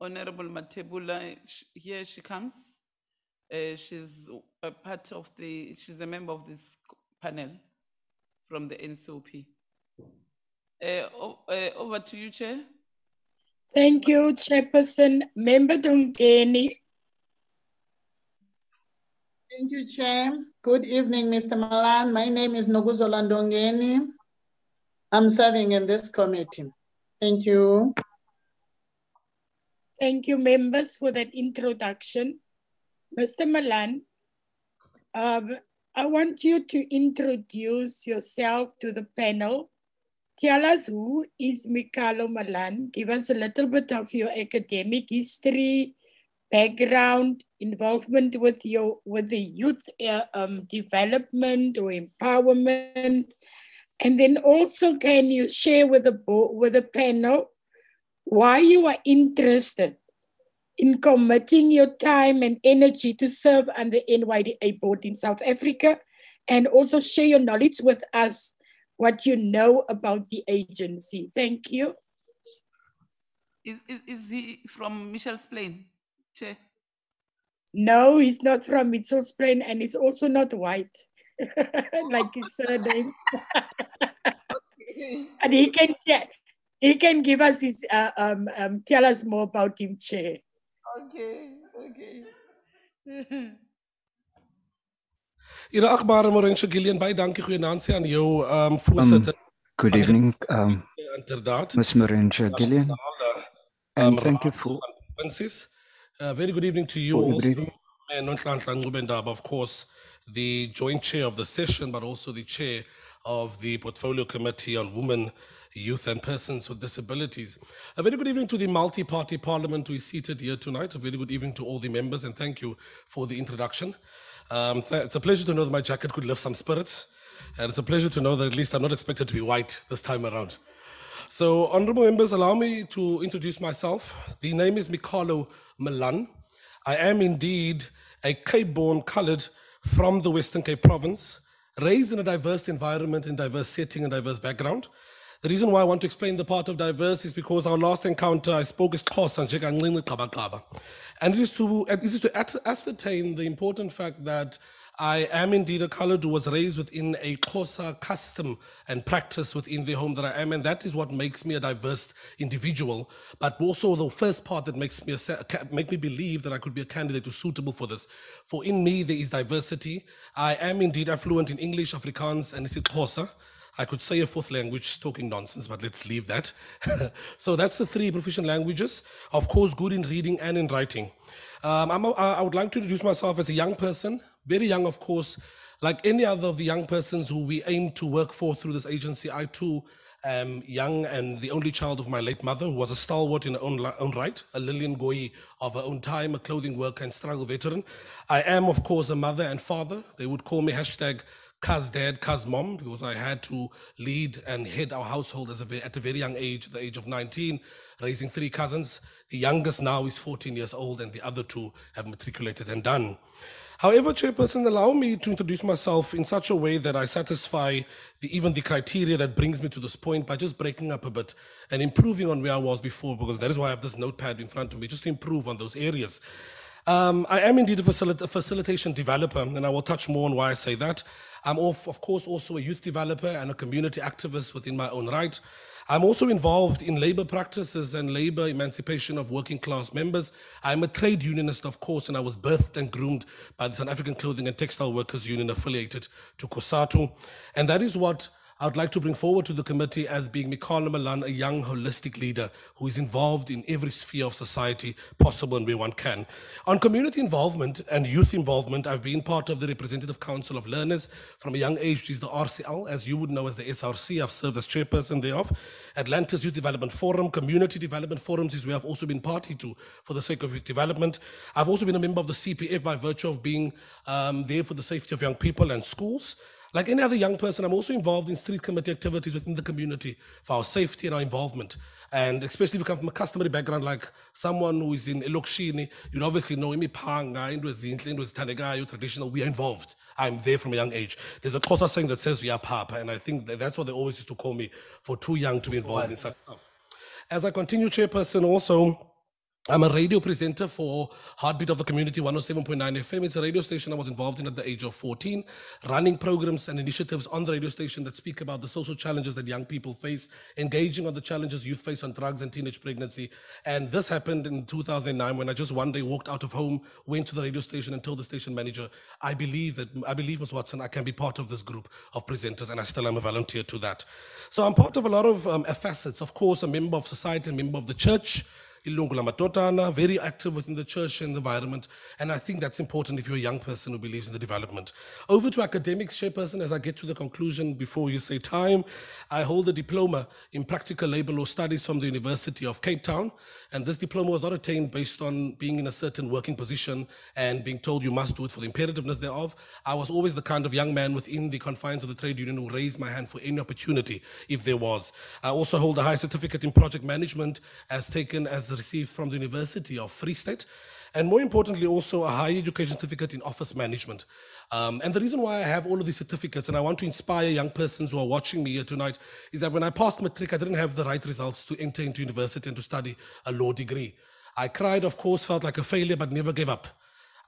Honorable Matebula, sh- here she comes. Uh, she's a part of the, she's a member of this panel from the NCOP. Uh, uh, over to you, Chair. Thank you, Chairperson. Member Dongeni. Thank you, Chair. Good evening, Mr. Malan. My name is Nokuzola Ndongeni. I'm serving in this committee. Thank you. Thank you, members, for that introduction. Mr. Malan, um, I want you to introduce yourself to the panel. Who is Mikalo Malan. Give us a little bit of your academic history, background, involvement with your with the youth uh, um, development or empowerment, and then also can you share with the bo- with the panel why you are interested in committing your time and energy to serve on the NYDA board in South Africa and also share your knowledge with us what you know about the agency. Thank you. Is, is, is he from Mitchell's Plain? Chair. No, he's not from Mitchell's Plain and he's also not white, like his surname. and he can get, he can give us his, uh, um, um, tell us more about him, Chair. Okay, okay. Ira agbare Maurencia Gillion, baie dankie goeienaand sê aan jou um Um, voorsitter. good evening, um, Inderdaad. Ms. Maurencia Gillion, Um, and thank you for, Francis. Uh, very good evening to you good also. evening. And Nonhlanhla Ncube-Ndaba, of course, the joint chair of the session, but also the chair of the Portfolio Committee on Women, Youth and Persons with Disabilities. A very good evening to the multi-party parliament who is seated here tonight. A very good evening to all the members and thank you for the introduction. Um, it's a pleasure to know that my jacket could lift some spirits. And it's a pleasure to know that at least I'm not expected to be white this time around. So, honorable members, allow me to introduce myself. The name is Mikalo Malan. I am indeed a Cape born colored from the Western Cape province, raised in a diverse environment, in diverse setting, and diverse background. The reason why I want to explain the part of diverse is because our last encounter I spoke is Xhosa nje kancinci gqaba gqaba. And it is to, it is to ascertain the important fact that I am indeed a colored who was raised within a Xhosa custom and practice within the home that I am, and that is what makes me a diverse individual. But also the first part that makes me a, make me believe that I could be a candidate who's suitable for this. For in me there is diversity. I am indeed fluent in English, Afrikaans, and isiXhosa. I could say a fourth language talking nonsense, but let's leave that. so that's the three proficient languages. Of course, good in reading and in writing. Um, a, I would like to introduce myself as a young person, very young, of course, like any other of the young persons who we aim to work for through this agency. I too am young and the only child of my late mother, who was a stalwart in her own, own right, a Lilian Ngoyi of her own time, a clothing worker and struggle veteran. I am, of course, a mother and father. They would call me hashtag Cuz dad, Cuz mom, because I had to lead and head our household as a, at a very young age, the age of 19, raising three cousins. The youngest now is 14 years old, and the other two have matriculated and done. However, Chairperson, allow me to introduce myself in such a way that I satisfy the, even the criteria that brings me to this point by just breaking up a bit and improving on where I was before, because that is why I have this notepad in front of me, just to improve on those areas. Um, I am indeed a, a facilitation developer, and I will touch more on why I say that. I'm, of, course, also a youth developer and a community activist within my own right. I'm also involved in labor practices and labor emancipation of working class members. I'm a trade unionist, of course, and I was birthed and groomed by the South African Clothing and Textile Workers Union affiliated to COSATU. And that is what I would like to bring forward to the committee as being Mikala Malan, a young holistic leader who is involved in every sphere of society possible and where one can. On community involvement and youth involvement, I've been part of the Representative Council of Learners from a young age, which is the RCL, as you would know as the SRC. I've served as chairperson thereof. Atlantis Youth Development Forum, Community Development Forums is where I've also been party to for the sake of youth development. I've also been a member of the CPF by virtue of being um, there for the safety of young people and schools. Like any other young person, I'm also involved in street committee activities within the community for our safety and our involvement. And especially if you come from a customary background like someone who is in Elokshini, you'd obviously know imipanga, into ezinhle, into ezithandekayo, traditional, we are involved. I'm there from a young age. There's a Xhosa saying that says we are papa, and I think that that's what they always used to call me for too young to be involved in such stuff. As I continue chairperson also, I'm a radio presenter for Heartbeat of the Community 107.9 FM. It's a radio station I was involved in at the age of 14, running programs and initiatives on the radio station that speak about the social challenges that young people face, engaging on the challenges youth face on drugs and teenage pregnancy. And this happened in 2009 when I just one day walked out of home, went to the radio station and told the station manager, I believe that, I believe, Ms. Watson, I can be part of this group of presenters, and I still am a volunteer to that. So I'm part of a lot of um, facets. Of course, a member of society, a member of the church, ilungu lamadodana, very active within the church and the environment. And I think that's important if you're a young person who believes in the development. Over to academics, chairperson, as I get to the conclusion before you say time, I hold a diploma in practical labor law studies from the University of Cape Town. And this diploma was not attained based on being in a certain working position and being told you must do it for the imperativeness thereof. I was always the kind of young man within the confines of the trade union who raised my hand for any opportunity if there was. I also hold a high certificate in project management as taken as received from the University of Free State. and more importantly, also a higher education certificate in office management. Um, and the reason why I have all of these certificates and I want to inspire young persons who are watching me here tonight is that when I passed matric, I didn't have the right results to enter into university and to study a law degree. I cried, of course, felt like a failure, but never gave up.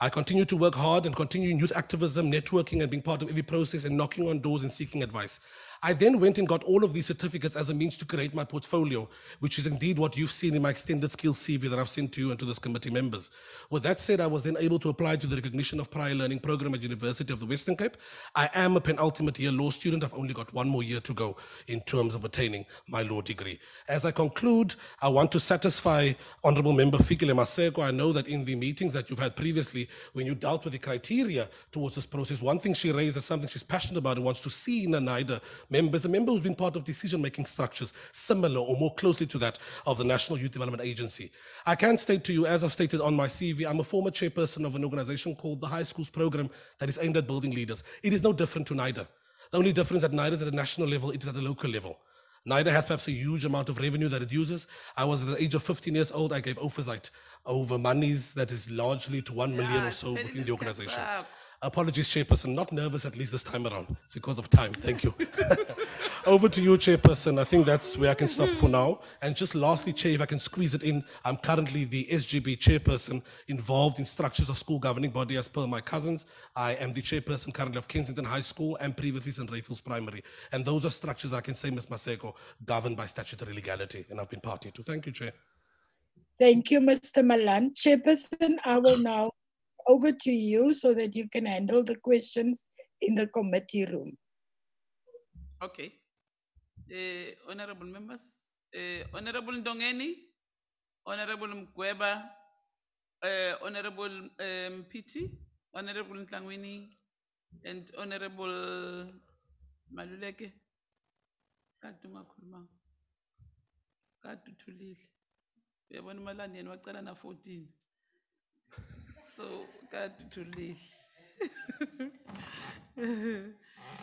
I continue to work hard and continue in youth activism, networking, and being part of every process and knocking on doors and seeking advice. I then went and got all of these certificates as a means to create my portfolio, which is indeed what you've seen in my extended skills CV that I've sent to you and to this committee members. With that said, I was then able to apply to the recognition of prior learning program at University of the Western Cape. I am a penultimate year law student. I've only got one more year to go in terms of attaining my law degree. As I conclude, I want to satisfy Honorable Member Fikile Masiko. I know that in the meetings that you've had previously, when you dealt with the criteria towards this process, one thing she raised is something she's passionate about and wants to see in a NYDA members, a member who's been part of decision-making structures similar or more closely to that of the National Youth Development Agency. I can state to you, as I've stated on my CV, I'm a former chairperson of an organization called the High Schools Program that is aimed at building leaders. It is no different to NYDA. The only difference at NYDA is at a national level, it is at a local level. NYDA has perhaps a huge amount of revenue that it uses. I was at the age of 15 years old, I gave oversight over monies that is largely to 1 million or so within the organization. Apologies, Chairperson. Not nervous at least this time around. It's because of time. Thank you. Over to you, Chairperson. I think that's where I can stop for now. And just lastly, Chair, if I can squeeze it in, I'm currently the SGB Chairperson involved in structures of school governing body as per my cousins. I am the Chairperson currently of Kensington High School and previously St. Raphael's Primary. And those are structures I can say, Ms. Masiko, governed by statutory legality. And I've been party to. Thank you, Chair. Thank you, Mr. Malan. Chairperson, I will now over to you so that you can handle the questions in the committee room. Okay. Uh, honorable members, uh, Honorable Ndongeni, Honorable Mgweba, uh, Honorable um, Piti, Honorable Ntlangwini, and Honorable Maluleke. Wacala na 14. So kade uthulile.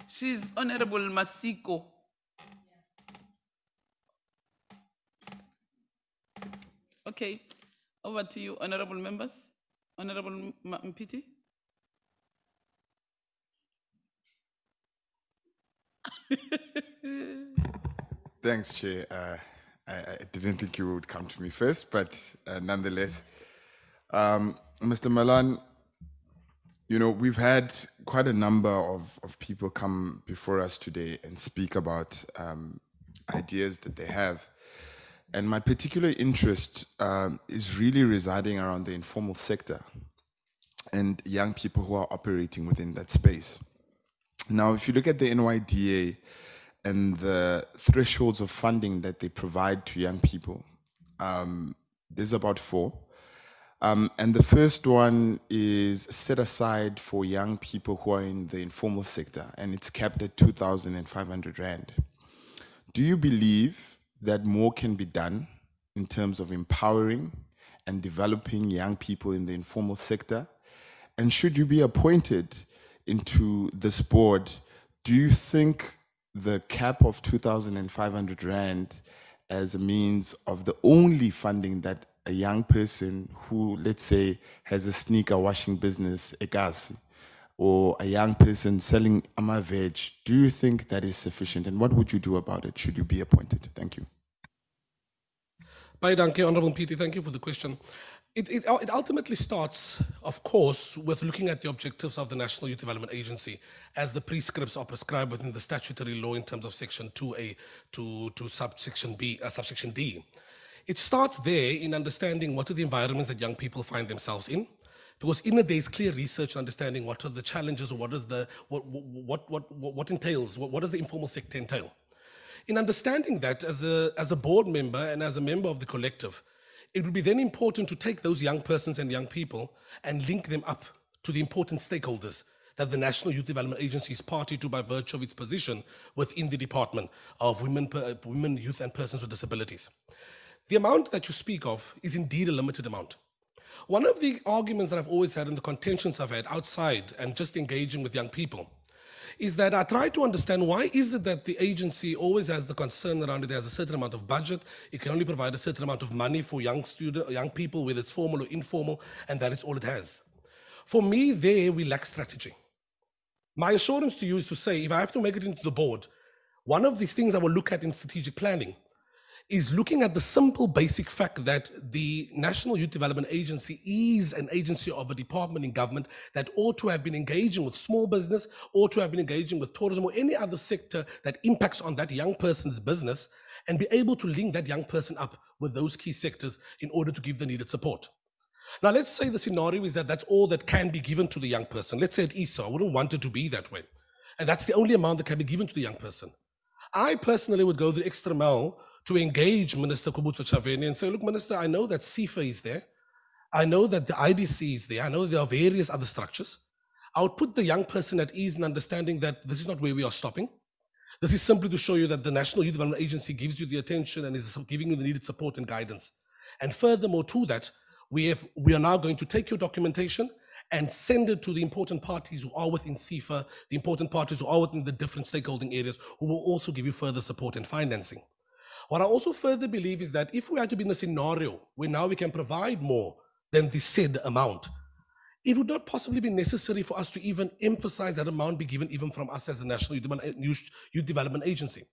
She's Honorable Masiko. Okay, over to you, honorable members. Honorable Mpiti. Thanks, Chair. Uh, I, I didn't think you would come to me first, but uh, nonetheless, um, Mr. Malan, you know, we've had quite a number of, of people come before us today and speak about um, ideas that they have. And my particular interest um, is really residing around the informal sector and young people who are operating within that space. Now, if you look at the NYDA and the thresholds of funding that they provide to young people, um, there's about four. Um, and the first one is set aside for young people who are in the informal sector, and it's capped at 2,500 Rand. Do you believe that more can be done in terms of empowering and developing young people in the informal sector? And should you be appointed into this board, do you think the cap of 2,500 Rand as a means of the only funding that a young person who, let's say, has a sneaker washing business, a gas, or a young person selling ama veg, do you think that is sufficient? And what would you do about it should you be appointed? Thank you. Bye, Danke, Honorable Peter. Thank you for the question. It, it, it ultimately starts, of course, with looking at the objectives of the National Youth Development Agency as the prescripts are prescribed within the statutory law in terms of Section 2A to, to subsection B, uh, subsection D. It starts there in understanding what are the environments that young people find themselves in, because in it there's clear research understanding what are the challenges or what is the what what what what, what entails what, what does the informal sector entail. In understanding that as a as a board member and as a member of the collective, it would be then important to take those young persons and young people and link them up to the important stakeholders that the National Youth Development Agency is party to by virtue of its position within the Department of Women, Women Youth and Persons with Disabilities. The amount that you speak of is indeed a limited amount. One of the arguments that I've always had and the contentions I've had outside and just engaging with young people is that I try to understand why is it that the agency always has the concern around it. There's a certain amount of budget. It can only provide a certain amount of money for young student, young people, whether it's formal or informal, and that is all it has. For me, there we lack strategy. My assurance to you is to say, if I have to make it into the board, one of these things I will look at in strategic planning is looking at the simple basic fact that the National Youth Development Agency is an agency of a department in government that ought to have been engaging with small business, ought to have been engaging with tourism or any other sector that impacts on that young person's business and be able to link that young person up with those key sectors in order to give the needed support. Now, let's say the scenario is that that's all that can be given to the young person. Let's say is so. I wouldn't want it to be that way. And that's the only amount that can be given to the young person. I personally would go the extra mile to engage Minister Khumbudzo Ntshavheni and say, look, Minister, I know that SEFA is there. I know that the IDC is there. I know there are various other structures. I would put the young person at ease in understanding that this is not where we are stopping. This is simply to show you that the National Youth Development Agency gives you the attention and is giving you the needed support and guidance. And furthermore to that, we, have, we are now going to take your documentation and send it to the important parties who are within SEFA, the important parties who are within the different stakeholding areas, who will also give you further support and financing. What I also further believe is that if we are to be in a scenario where now we can provide more than the said amount, it would not possibly be necessary for us to even emphasize that amount be given even from us as the National Youth Development Agency.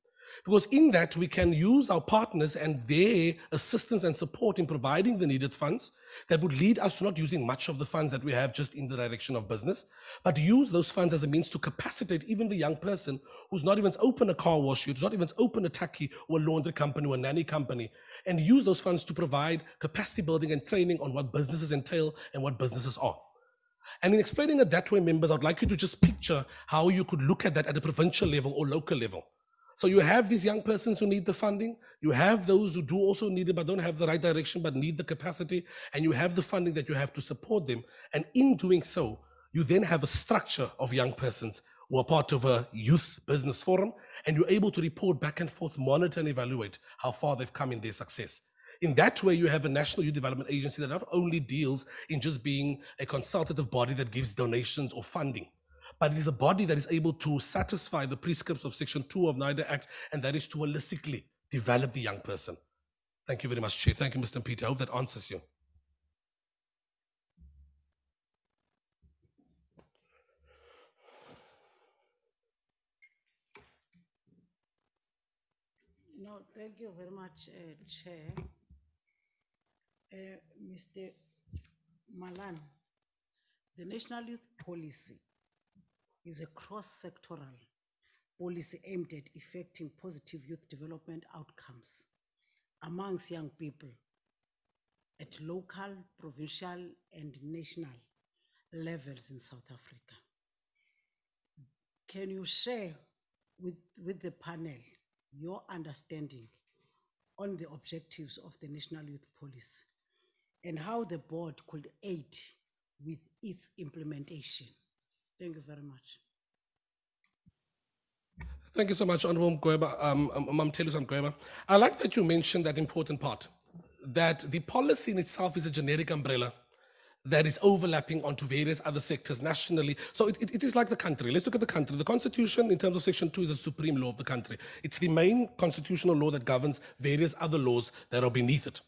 Because in that, we can use our partners and their assistance and support in providing the needed funds that would lead us to not using much of the funds that we have just in the direction of business, but use those funds as a means to capacitate even the young person who's not even open a car wash, who's not even open a taxi or a laundry company or a nanny company, and use those funds to provide capacity building and training on what businesses entail and what businesses are. And in explaining it that way, members, I'd like you to just picture how you could look at that at a provincial level or local level. So you have these young persons who need the funding. You have those who do also need it, but don't have the right direction, but need the capacity. And you have the funding that you have to support them. And in doing so, you then have a structure of young persons who are part of a youth business forum, and you're able to report back and forth, monitor and evaluate how far they've come in their success. In that way, you have a National Youth Development Agency that not only deals in just being a consultative body that gives donations or funding, but it is a body that is able to satisfy the prescripts of Section 2 of NYDA Act, and that is to holistically develop the young person. Thank you very much, Chair. Thank you, Mr. Peter. I hope that answers you. No, thank you very much, uh, Chair. Uh, Mr. Malan, the National Youth Policy is a cross-sectoral policy aimed at effecting positive youth development outcomes amongst young people at local, provincial, and national levels in South Africa. Can you share with, with the panel your understanding on the objectives of the National Youth Policy and how the board could aid with its implementation? Thank you very much. Thank you so much, Honorable Mgweba, um, um, Mamtelis Mgweba. I like that you mentioned that important part, that the policy in itself is a generic umbrella that is overlapping onto various other sectors nationally. So it, it, it is like the country. Let's look at the country. The constitution, in terms of section two, is the supreme law of the country. It's the main constitutional law that governs various other laws that are beneath it.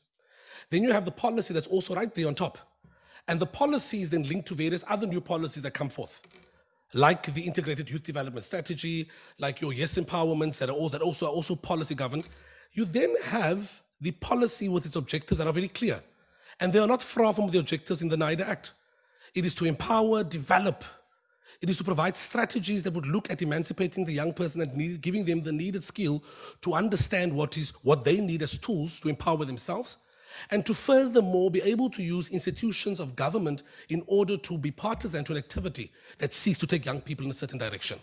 Then you have the policy that's also right there on top. And the policy is then linked to various other new policies that come forth, like the integrated youth development strategy, like your yes empowerments that are all that also are also policy governed. You then have the policy with its objectives that are very clear. And they are not far from the objectives in the NYDA Act. It is to empower, develop. It is to provide strategies that would look at emancipating the young person and need, giving them the needed skill to understand what is what they need as tools to empower themselves and to furthermore be able to use institutions of government in order to be partisan to an activity that seeks to take young people in a certain direction.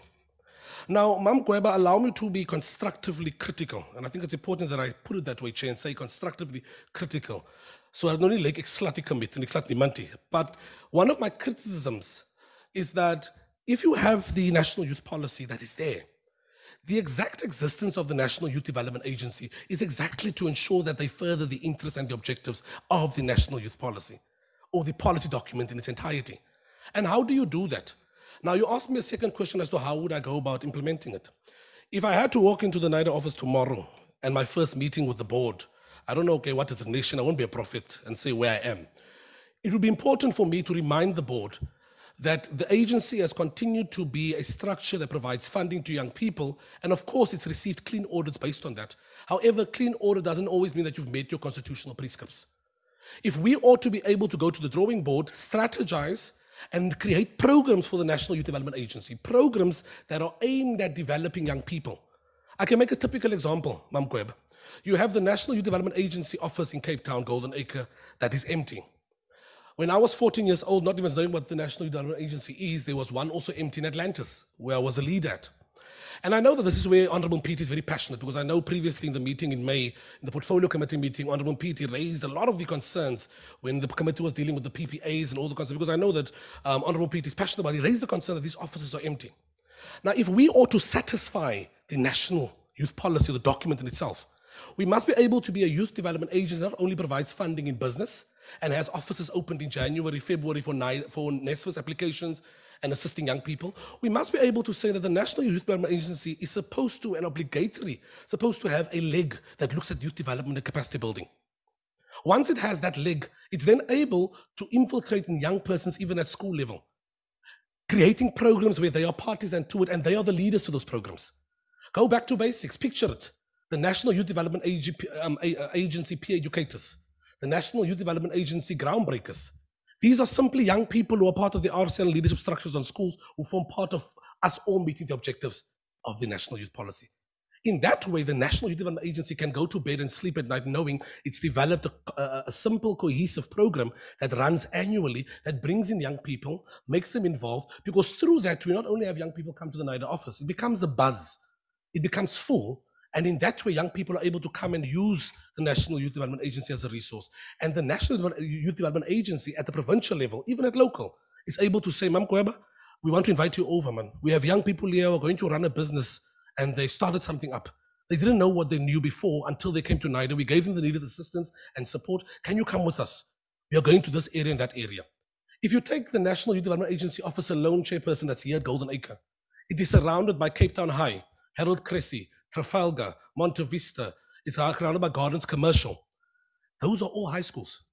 Now, Mam Gweba, allow me to be constructively critical, and I think it's important that I put it that way, Chair, and say constructively critical. So I don't really like exlati commit and exlati manti. But one of my criticisms is that if you have the national youth policy that is there, the exact existence of the National Youth Development Agency is exactly to ensure that they further the interests and the objectives of the National Youth Policy or the policy document in its entirety. And how do you do that? Now, you asked me a second question as to how would I go about implementing it. If I had to walk into the NIDA office tomorrow and my first meeting with the board, I don't know, okay, what designation, I won't be a prophet and say where I am. It would be important for me to remind the board that the agency has continued to be a structure that provides funding to young people, and of course, it's received clean audits based on that. However, clean audit doesn't always mean that you've met your constitutional prescripts. If we ought to be able to go to the drawing board, strategize, and create programs for the National Youth Development Agency, programs that are aimed at developing young people. I can make a typical example, Mamkweb. You have the National Youth Development Agency office in Cape Town, Golden Acre, that is empty. When I was 14 years old, not even knowing what the National Youth Development Agency is, there was one also empty in Atlantis, where I was a lead at. And I know that this is where Honorable Pete is very passionate because I know previously in the meeting in May, in the portfolio committee meeting, Honorable Pete raised a lot of the concerns when the committee was dealing with the PPAs and all the concerns, because I know that um, Honorable Pete is passionate about it. He raised the concern that these offices are empty. Now, if we ought to satisfy the national youth policy, the document in itself, we must be able to be a youth development agency that not only provides funding in business and has offices opened in January, February for, nine, for NSFAS applications and assisting young people, we must be able to say that the National Youth Development Agency is supposed to, and obligatory, supposed to have a leg that looks at youth development and capacity building. Once it has that leg, it's then able to infiltrate in young persons even at school level, creating programs where they are partisan to it and they are the leaders to those programs. Go back to basics, picture it. The National Youth Development um, Agency peer educators, the National Youth Development Agency groundbreakers, these are simply young people who are part of the RCN leadership structures on schools who form part of us all meeting the objectives of the National Youth Policy. In that way, the National Youth Development Agency can go to bed and sleep at night knowing it's developed a, a, a, simple, cohesive program that runs annually, that brings in young people, makes them involved, because through that, we not only have young people come to the NIDA office, it becomes a buzz, it becomes full, and in that way, young people are able to come and use the National Youth Development Agency as a resource. And the National Youth Development Agency at the provincial level, even at local, is able to say, Mam Kweba, we want to invite you over, man. We have young people here who are going to run a business and they started something up. They didn't know what they knew before until they came to NIDA. We gave them the needed assistance and support. Can you come with us? We are going to this area and that area. If you take the National Youth Development Agency office alone chairperson that's here at Golden Acre, it is surrounded by Cape Town High, Harold Cressy, Trafalgar, Monte Vista, it's by Gardens Commercial. Those are all high schools.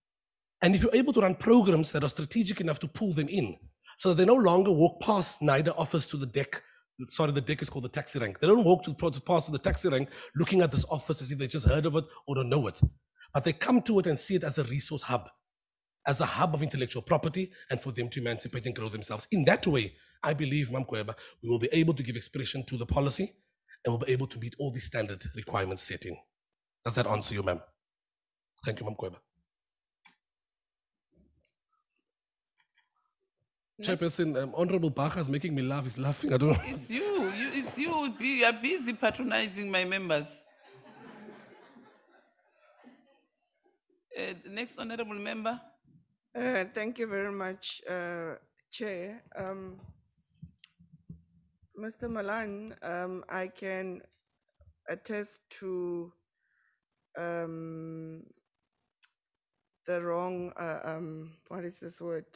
And if you're able to run programs that are strategic enough to pull them in, so they no longer walk past NIDA office to the deck. Sorry, the deck is called the taxi rank. They don't walk to the past the taxi rank looking at this office as if they just heard of it or don't know it. But they come to it and see it as a resource hub, as a hub of intellectual property and for them to emancipate and grow themselves. In that way, I believe, Mamkweba, we will be able to give expression to the policy and will be able to meet all the standard requirements set in. Does that answer you, ma'am? Thank you, Ma'am Kweba. Chairperson, um, Honorable Bacha is making me laugh. He's laughing. I don't know. It's you. you it's you. You are busy patronizing my members. Uh, next honorable member. Uh, thank you very much, uh, Chair. Um, Mr. Malan, um, I can attest to um, the wrong, uh, um, what is this word?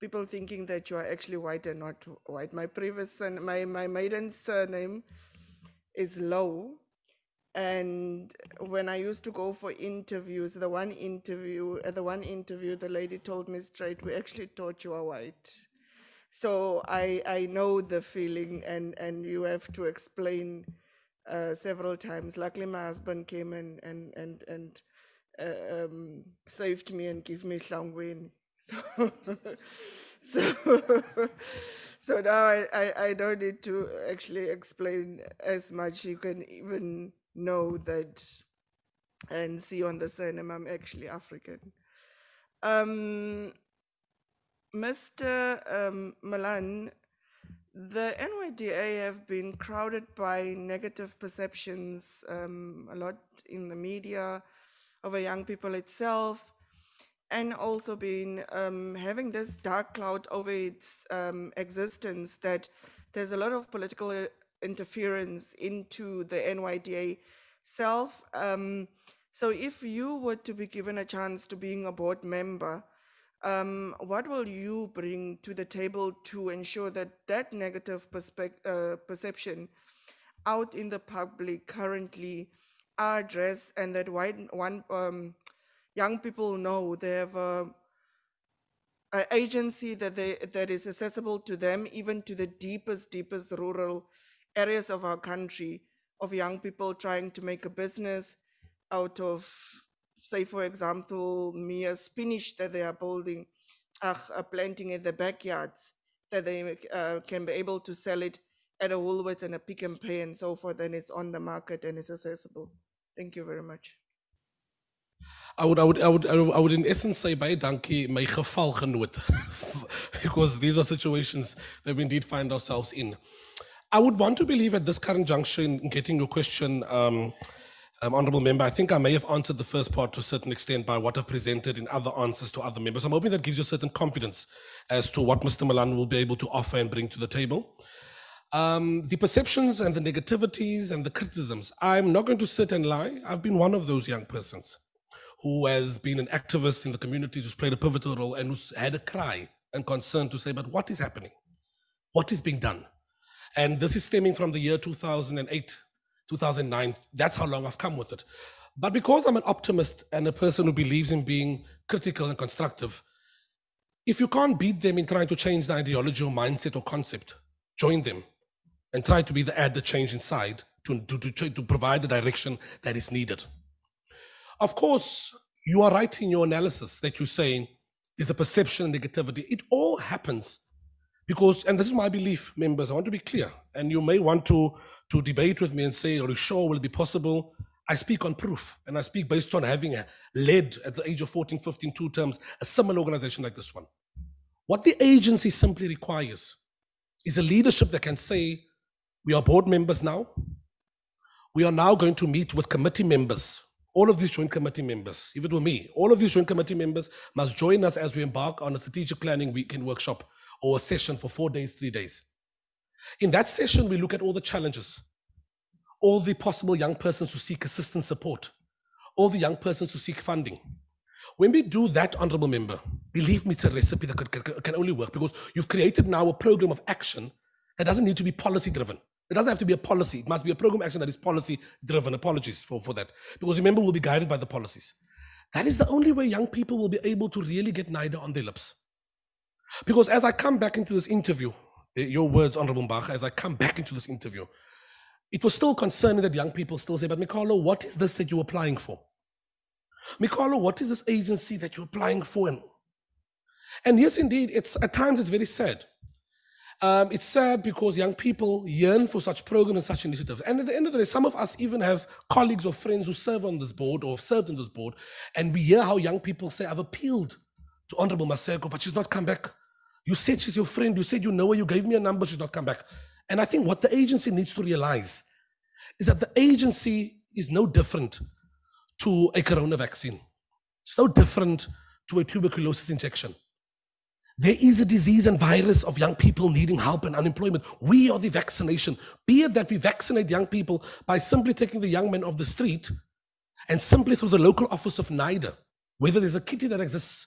People thinking that you are actually white and not white. My previous son, my, my maiden surname is Low. And when I used to go for interviews, the one interview, at the one interview, the lady told me straight, we actually thought you are white. So I, I know the feeling, and, and you have to explain uh, several times. Luckily, my husband came and, and, and, and uh, um, saved me and gave me Ntlangwini. So, so, so now I, I, I don't need to actually explain as much. You can even know that and see on the surname I'm actually African. Um, Mr. Um, Malan, the NYDA have been crowded by negative perceptions um, a lot in the media over young people itself, and also been um, having this dark cloud over its um, existence that there's a lot of political uh, interference into the NYDA self. Um, so if you were to be given a chance to being a board member, Um, what will you bring to the table to ensure that that negative uh, perception out in the public currently are addressed and that one, one um, young people know they have a, a agency that they that is accessible to them even to the deepest deepest rural areas of our country of young people trying to make a business out of say for example mere spinach that they are building uh, uh, planting in the backyards that they uh, can be able to sell it at a Woolworths and a Pick and Pay and so forth, and it's on the market and it's accessible. Thank you very much. I would, I would, I would, I would, I would in essence say by donkey, my geval genoot, because these are situations that we indeed find ourselves in. I would want to believe at this current juncture in getting your question, um, um, honorable member, I think I may have answered the first part to a certain extent by what I've presented in other answers to other members. I'm hoping that gives you a certain confidence as to what Mr. Malan will be able to offer and bring to the table. Um, the perceptions and the negativities and the criticisms, I'm not going to sit and lie. I've been one of those young persons who has been an activist in the communities, who's played a pivotal role and who's had a cry and concern to say, but what is happening? What is being done? And this is stemming from the year 2008, 2009. That's how long I've come with it. But because I'm an optimist and a person who believes in being critical and constructive, if you can't beat them in trying to change the ideology or mindset or concept, join them and try to be the add the change inside to, to, to, to provide the direction that is needed. Of course, you are right in your analysis that you're saying there's a perception and negativity. It all happens because, and this is my belief, members, I want to be clear, and you may want to, to debate with me and say, are you sure will it be possible? I speak on proof, and I speak based on having led at the age of 14, 15, two terms, a similar organization like this one. What the agency simply requires is a leadership that can say, we are board members now. We are now going to meet with committee members all of these joint committee members, if it were me, all of these joint committee members must join us as we embark on a strategic planning weekend workshop or a session for four days, three days. In that session, we look at all the challenges, all the possible young persons who seek assistance support, all the young persons who seek funding. When we do that, honorable member, believe me, it's a recipe that can, can only work because you've created now a program of action that doesn't need to be policy driven. It doesn't have to be a policy. It must be a program action that is policy driven. Apologies for, for that. Because remember, we'll be guided by the policies. That is the only way young people will be able to really get NIDA on their lips. Because as I come back into this interview, eh, your words, Honorable Mbach, as I come back into this interview, it was still concerning that young people still say, but Mikalo, what is this that you're applying for? Mikalo, what is this agency that you're applying for? And, and yes, indeed, it's at times it's very sad um, it's sad because young people yearn for such programs and such initiatives. And at the end of the day, some of us even have colleagues or friends who serve on this board or have served on this board, and we hear how young people say, I've appealed to Honorable Maseko, but she's not come back. You said she's your friend, you said you know her, you gave me a number, she's not come back. And I think what the agency needs to realize is that the agency is no different to a corona vaccine. It's no different to a tuberculosis injection. There is a disease and virus of young people needing help and unemployment. We are the vaccination. Be it that we vaccinate young people by simply taking the young men off the street and simply through the local office of NIDA, whether there's a kitty that exists,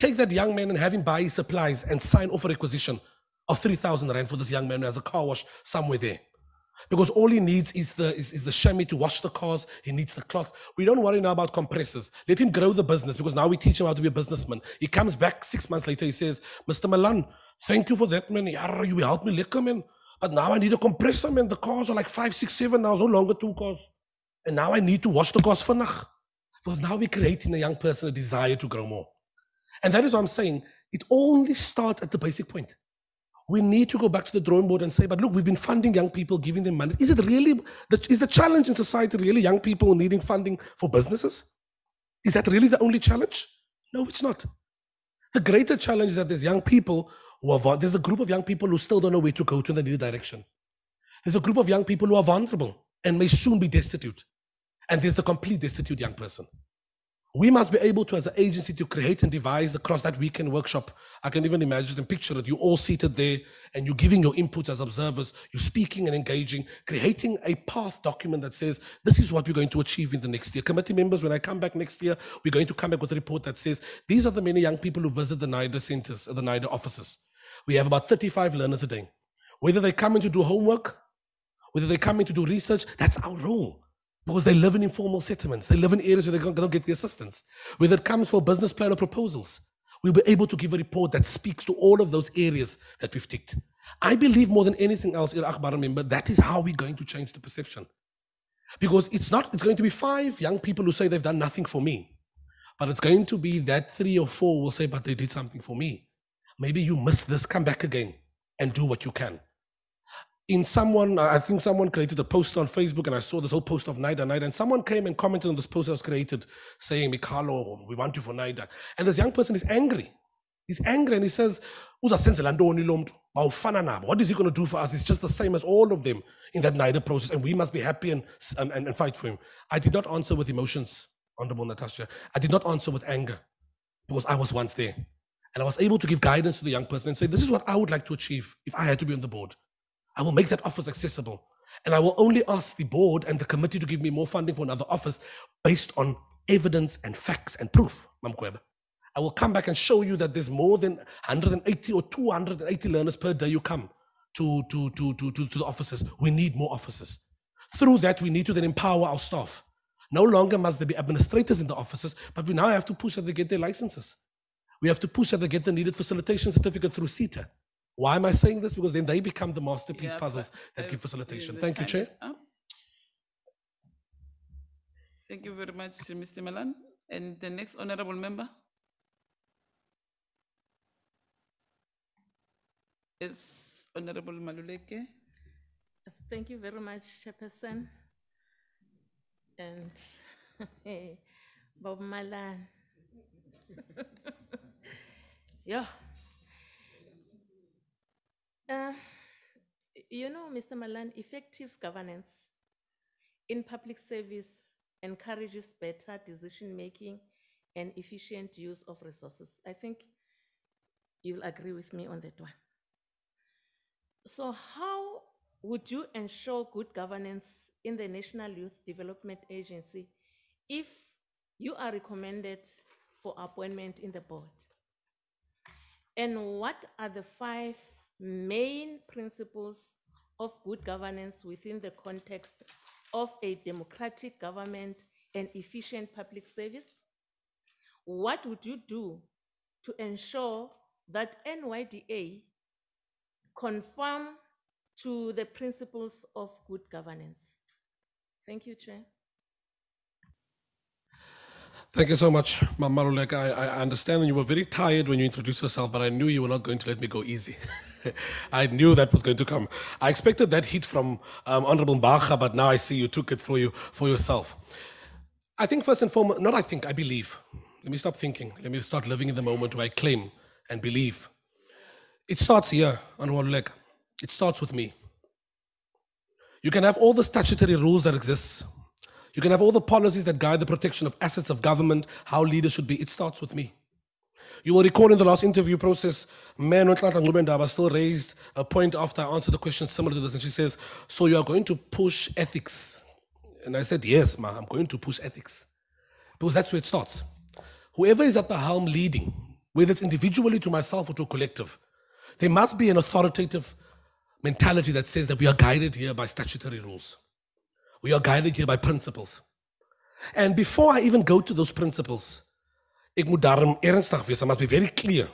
take that young man and have him buy his supplies and sign off a requisition of 3,000 Rand for this young man who has a car wash somewhere there. Because all he needs is the is, is the chamois to wash the cars. He needs the cloth. We don't worry now about compressors. Let him grow the business because now we teach him how to be a businessman. He comes back six months later. He says mr Malan thank you for that man. You helped me lekker man. But now i need a compressor man. The cars are like five six seven. Now no longer two cars. And now i need to wash the cars vannacht because now we're creating a young person a desire to grow more and that is what i'm saying it only starts at the basic point we need to go back to the drawing board and say, but look, we've been funding young people, giving them money. Is it really, is the challenge in society really young people needing funding for businesses? Is that really the only challenge? No, it's not. The greater challenge is that there's young people who are, there's a group of young people who still don't know where to go to in the new direction. There's a group of young people who are vulnerable and may soon be destitute. And there's the complete destitute young person We must be able to, as an agency, to create and devise across that weekend workshop. I can even imagine and picture that You all seated there and you're giving your inputs as observers, you're speaking and engaging, creating a path document that says, this is what we're going to achieve in the next year. Committee members, when I come back next year, we're going to come back with a report that says, these are the many young people who visit the NIDA centers, the NIDA offices. We have about 35 learners a day. Whether they come in to do homework, whether they come in to do research, that's our role because they live in informal settlements. They live in areas where they don't get the assistance. Whether it comes for business plan or proposals, we'll be able to give a report that speaks to all of those areas that we've ticked. I believe more than anything else, Akbar, remember, that is how we're going to change the perception. Because it's not, it's going to be five young people who say they've done nothing for me. But it's going to be that three or four will say, but they did something for me. Maybe you missed this, come back again and do what you can in someone, I think someone created a post on Facebook and I saw this whole post of NIDA, NIDA, and someone came and commented on this post I was created saying, Mikalo, we want you for NIDA. And this young person is angry. He's angry and he says, What is he going to do for us? It's just the same as all of them in that NIDA process, and we must be happy and, and, and fight for him. I did not answer with emotions, Honorable Natasha. I did not answer with anger because I was once there. And I was able to give guidance to the young person and say, This is what I would like to achieve if I had to be on the board. I will make that office accessible. And I will only ask the board and the committee to give me more funding for another office based on evidence and facts and proof, Mamkweba. I will come back and show you that there's more than 180 or 280 learners per day you come to, to, to, to, to, to the offices. We need more offices. Through that, we need to then empower our staff. No longer must there be administrators in the offices, but we now have to push that they get their licenses. We have to push that they get the needed facilitation certificate through SETA. Why am I saying this? Because then they become the masterpiece Yeah, puzzles but, that uh, give facilitation. Thank you, Chair. Thank you very much, Mr. Malan. And the next honorable member is Honorable Maluleke. Thank you very much, Chairperson. And Bob Malan. yeah. Uh, you know, Mr. Malan, effective governance in public service encourages better decision making and efficient use of resources. I think you'll agree with me on that one. So, how would you ensure good governance in the National Youth Development Agency if you are recommended for appointment in the board? And what are the five main principles of good governance within the context of a democratic government and efficient public service? What would you do to ensure that NYDA conform to the principles of good governance? Thank you, Chair. Thank you so much, Ma'am Maluleke. I, I understand you were very tired when you introduced yourself, but I knew you were not going to let me go easy. I knew that was going to come. I expected that hit from um, Honorable Mbacha, but now I see you took it for you for yourself. I think first and foremost, not I think, I believe. Let me stop thinking. Let me start living in the moment where I claim and believe. It starts here, Honorable Lek. It starts with me. You can have all the statutory rules that exist. You can have all the policies that guide the protection of assets of government, how leaders should be. It starts with me. You will recall in the last interview process, Mayor Nonhlanhla Ncube-Ndaba still raised a point after I answered the question similar to this, and she says, So you are going to push ethics? And I said, Yes, ma, I'm going to push ethics. Because that's where it starts. Whoever is at the helm leading, whether it's individually to myself or to a collective, there must be an authoritative mentality that says that we are guided here by statutory rules. We are guided here by principles. And before I even go to those principles, ek moet daarom ernstig wees. I must be very clear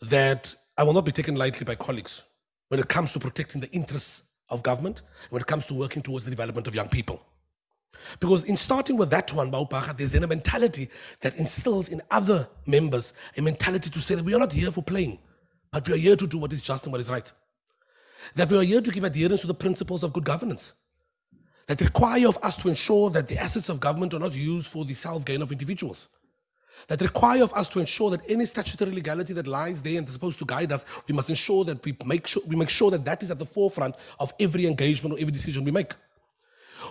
that I will not be taken lightly by colleagues when it comes to protecting the interests of government, when it comes to working towards the development of young people. Because in starting with that one, there's then a mentality that instills in other members a mentality to say that we are not here for playing, but we are here to do what is just and what is right. That we are here to give adherence to the principles of good governance that require of us to ensure that the assets of government are not used for the self gain of individuals. That require of us to ensure that any statutory legality that lies there and is supposed to guide us, we must ensure that we make sure we make sure that that is at the forefront of every engagement or every decision we make.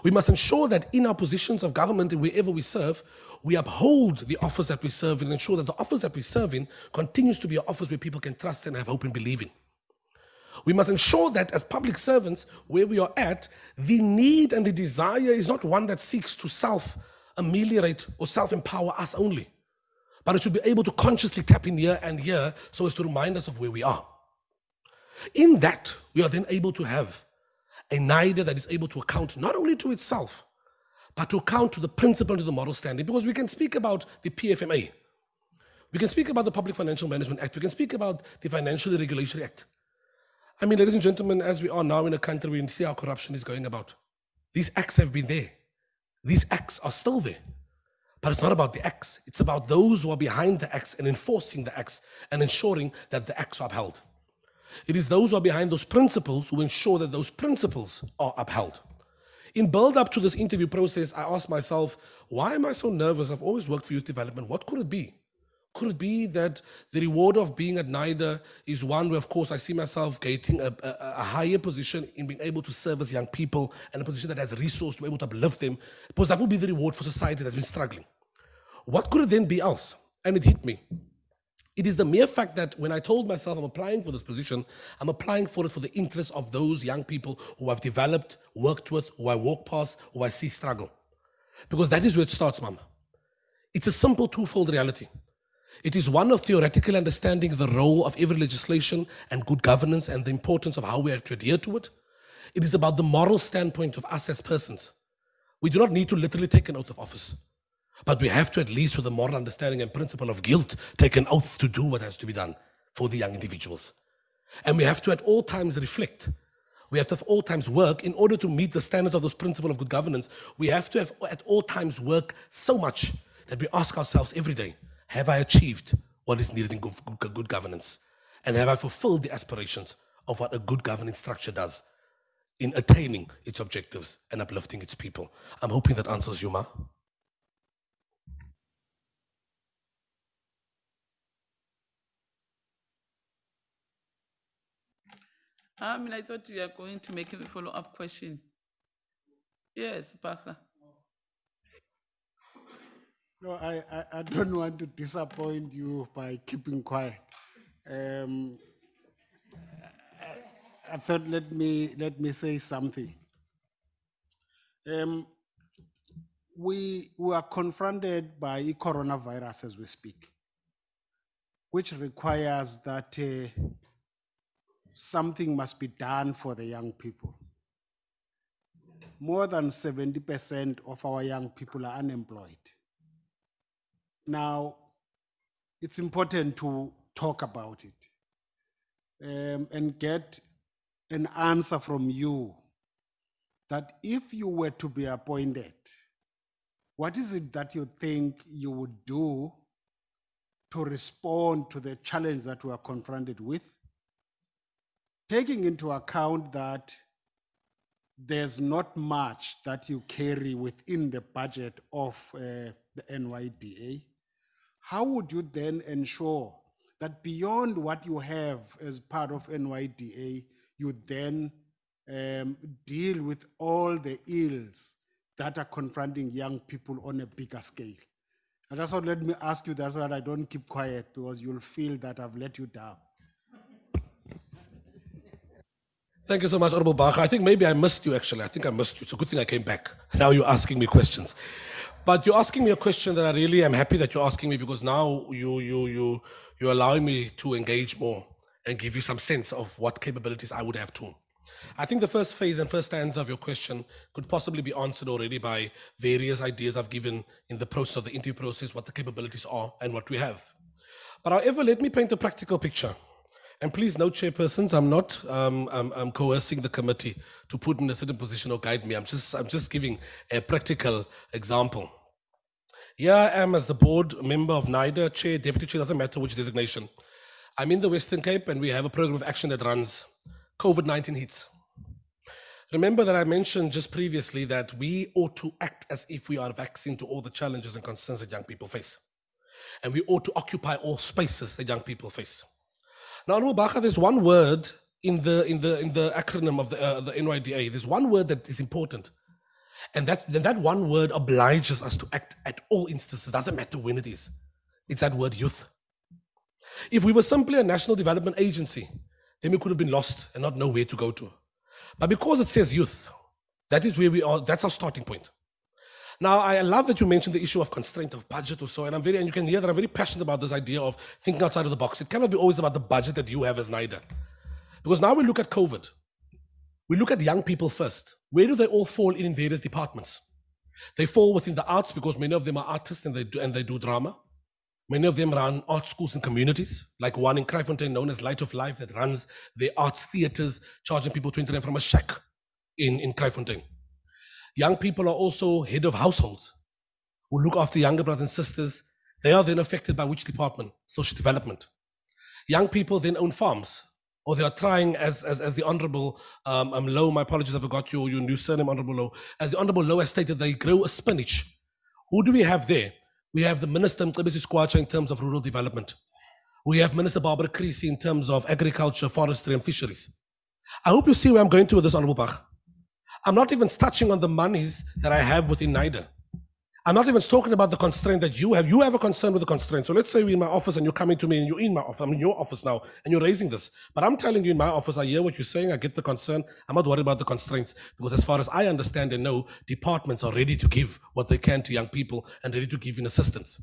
We must ensure that in our positions of government and wherever we serve, we uphold the office that we serve and ensure that the office that we serve in continues to be an office where people can trust and have hope and believe in. We must ensure that as public servants, where we are at, the need and the desire is not one that seeks to self ameliorate or self empower us only, but it should be able to consciously tap in here and here so as to remind us of where we are. In that, we are then able to have a NIDA that is able to account not only to itself, but to account to the principle and to the moral standing. Because we can speak about the PFMA, we can speak about the Public Financial Management Act, we can speak about the Financial Regulatory Act. I mean, ladies and gentlemen, as we are now in a country where we see how corruption is going about, these acts have been there. These acts are still there. But it's not about the acts, it's about those who are behind the acts and enforcing the acts and ensuring that the acts are upheld. It is those who are behind those principles who ensure that those principles are upheld. In build up to this interview process, I asked myself, why am I so nervous? I've always worked for youth development. What could it be? Could it be that the reward of being at NIDA is one where, of course, I see myself getting a, a, a, higher position in being able to service young people and a position that has resource to be able to uplift them? Because that would be the reward for society that's been struggling. What could it then be else? And it hit me. It is the mere fact that when I told myself I'm applying for this position, I'm applying for it for the interest of those young people who I've developed, worked with, who I walk past, who I see struggle. Because that is where it starts, Mama. It's a simple twofold reality. It is one of theoretical understanding the role of every legislation and good governance and the importance of how we have to adhere to it. It is about the moral standpoint of us as persons. We do not need to literally take an oath of office, but we have to, at least with a moral understanding and principle of guilt, take an oath to do what has to be done for the young individuals. And we have to, at all times, reflect. We have to, at all times, work in order to meet the standards of this principle of good governance. We have to, have, at all times, work so much that we ask ourselves every day have I achieved what is needed in good, good, good governance? And have I fulfilled the aspirations of what a good governing structure does in attaining its objectives and uplifting its people? I'm hoping that answers you, Ma. I mean, I thought you were going to make a follow-up question. Yes, Baka. No, I, I, I don't want to disappoint you by keeping quiet. Um, I, I thought let me let me say something. Um, we we are confronted by coronavirus as we speak, which requires that uh, something must be done for the young people. More than 70% of our young people are unemployed. Now, it's important to talk about it um, and get an answer from you that if you were to be appointed, what is it that you think you would do to respond to the challenge that we are confronted with? Taking into account that there's not much that you carry within the budget of uh, the NYDA, how would you then ensure that beyond what you have as part of NYDA, you then um, deal with all the ills that are confronting young people on a bigger scale? And that's what let me ask you that so that I don't keep quiet because you'll feel that I've let you down. Thank you so much, Honorable Bach. I think maybe I missed you actually. I think I missed you. It's a good thing I came back. Now you're asking me questions. But you're asking me a question that I really am happy that you're asking me because now you you you you're allowing me to engage more and give you some sense of what capabilities I would have too. I think the first phase and first stanza of your question could possibly be answered already by various ideas I've given in the process of the interview process, what the capabilities are and what we have. But however, let me paint a practical picture. And please note, chairpersons, I'm not um, I'm, I'm coercing the committee to put in a certain position or guide me. I'm just I'm just giving a practical example. Here I am as the board member of NIDA, chair, deputy chair, doesn't matter which designation. I'm in the Western Cape and we have a program of action that runs COVID-19 hits. Remember that I mentioned just previously that we ought to act as if we are vaccine to all the challenges and concerns that young people face. And we ought to occupy all spaces that young people face. Now, Anwar Bacha, there's one word in the in the in the acronym of the uh, the NYDA. There's one word that is important, And that, then that one word obliges us to act at all instances, doesn't matter when it is. It's that word youth. If we were simply a national development agency, then we could have been lost and not know where to go to. But because it says youth, that is where we are, that's our starting point. Now, I love that you mentioned the issue of constraint of budget or so, and I'm very, and you can hear that I'm very passionate about this idea of thinking outside of the box. It cannot be always about the budget that you have as NIDA. Because now we look at COVID. We look at young people first. Where do they all fall in, various departments? They fall within the arts because many of them are artists and they do, and they do drama. Many of them run art schools and communities, like one in Kraaifontein known as Light of Life that runs the arts theaters, charging people 20 rand from a shack in, in Kraaifontein. Young people are also head of households who look after younger brothers and sisters. They are then affected by which department? Social development. Young people then own farms, or they are trying, as, as, as the Honorable um, um, Low, my apologies, I forgot your, your new surname, Honorable Low, as the Honorable Low has stated, they grow a spinach. Who do we have there? We have the Minister Mcebisi Skwatsha in terms of rural development. We have Minister Barbara Creecy in terms of agriculture, forestry, and fisheries. I hope you see where I'm going to with this, Honorable Bach. I'm not even touching on the monies that I have within NIDA. I'm not even talking about the constraint that you have. You have a concern with the constraint. So let's say we're in my office and you're coming to me and you're in my office. I'm in your office now and you're raising this. But I'm telling you in my office, I hear what you're saying. I get the concern. I'm not worried about the constraints because as far as I understand and know, departments are ready to give what they can to young people and ready to give in assistance.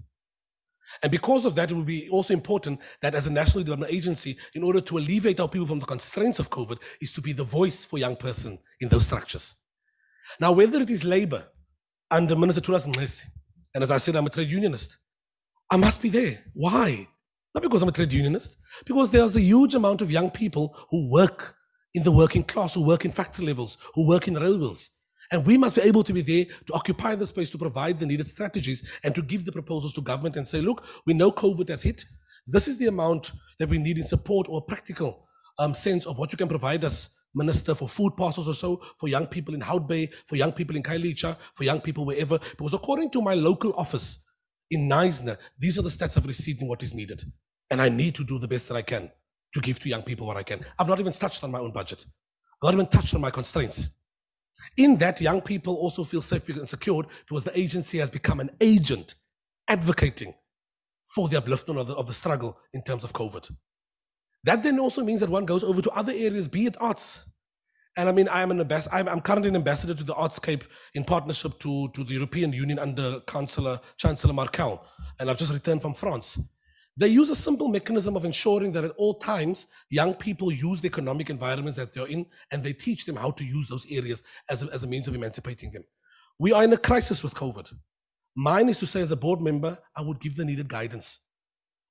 And because of that, it will be also important that as a national development agency, in order to alleviate our people from the constraints of COVID, is to be the voice for young person in those structures. Now, whether it is labor under Minister Thulas Nxesi, and as I said, I'm a trade unionist, I must be there. Why? Not because I'm a trade unionist, because there's a huge amount of young people who work in the working class, who work in factory levels, who work in railways. And we must be able to be there to occupy the space, to provide the needed strategies, and to give the proposals to government and say, look, we know COVID has hit. This is the amount that we need in support or practical um, sense of what you can provide us, Minister, for food parcels or so, for young people in Hout Bay, for young people in Khayelitsha, for young people wherever. Because according to my local office in Knysna, these are the stats I've received in what is needed. And I need to do the best that I can to give to young people what I can. I've not even touched on my own budget. I've not even touched on my constraints. In that, young people also feel safe and secured because the agency has become an agent advocating for the upliftment of the, of the struggle in terms of COVID. That then also means that one goes over to other areas, be it arts. And I mean, I am an ambassador, I'm, I'm currently an ambassador to the Artscape in partnership to, to the European Union under Chancellor, Chancellor Merkel. And I've just returned from France. They use a simple mechanism of ensuring that at all times, young people use the economic environments that they're in and they teach them how to use those areas as a, as a means of emancipating them. We are in a crisis with COVID. Mine is to say, as a board member, I would give the needed guidance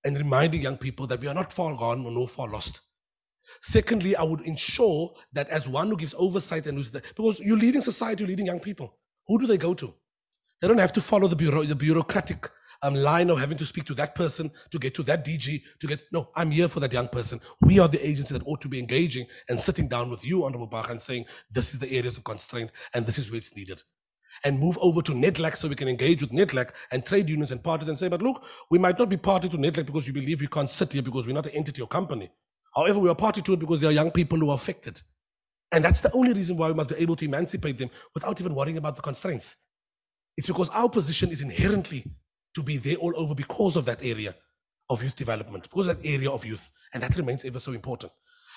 and reminding young people that we are not far gone or no far lost. Secondly, I would ensure that as one who gives oversight and who's the, because you're leading society, you're leading young people. Who do they go to? They don't have to follow the, bureau, the bureaucratic um, line of having to speak to that person to get to that DG to get. No, I'm here for that young person. We are the agency that ought to be engaging and sitting down with you, Honorable Bach, and saying this is the areas of constraint and this is where it's needed. And move over to NEDLAC so we can engage with NEDLAC and trade unions and parties and say, but look, we might not be party to NEDLAC because you believe we can't sit here because we're not an entity or company. However, we are party to it because there are young people who are affected. And that's the only reason why we must be able to emancipate them without even worrying about the constraints. It's because our position is inherently to be there all over because of that area of youth development, because that area of youth. And that remains ever so important.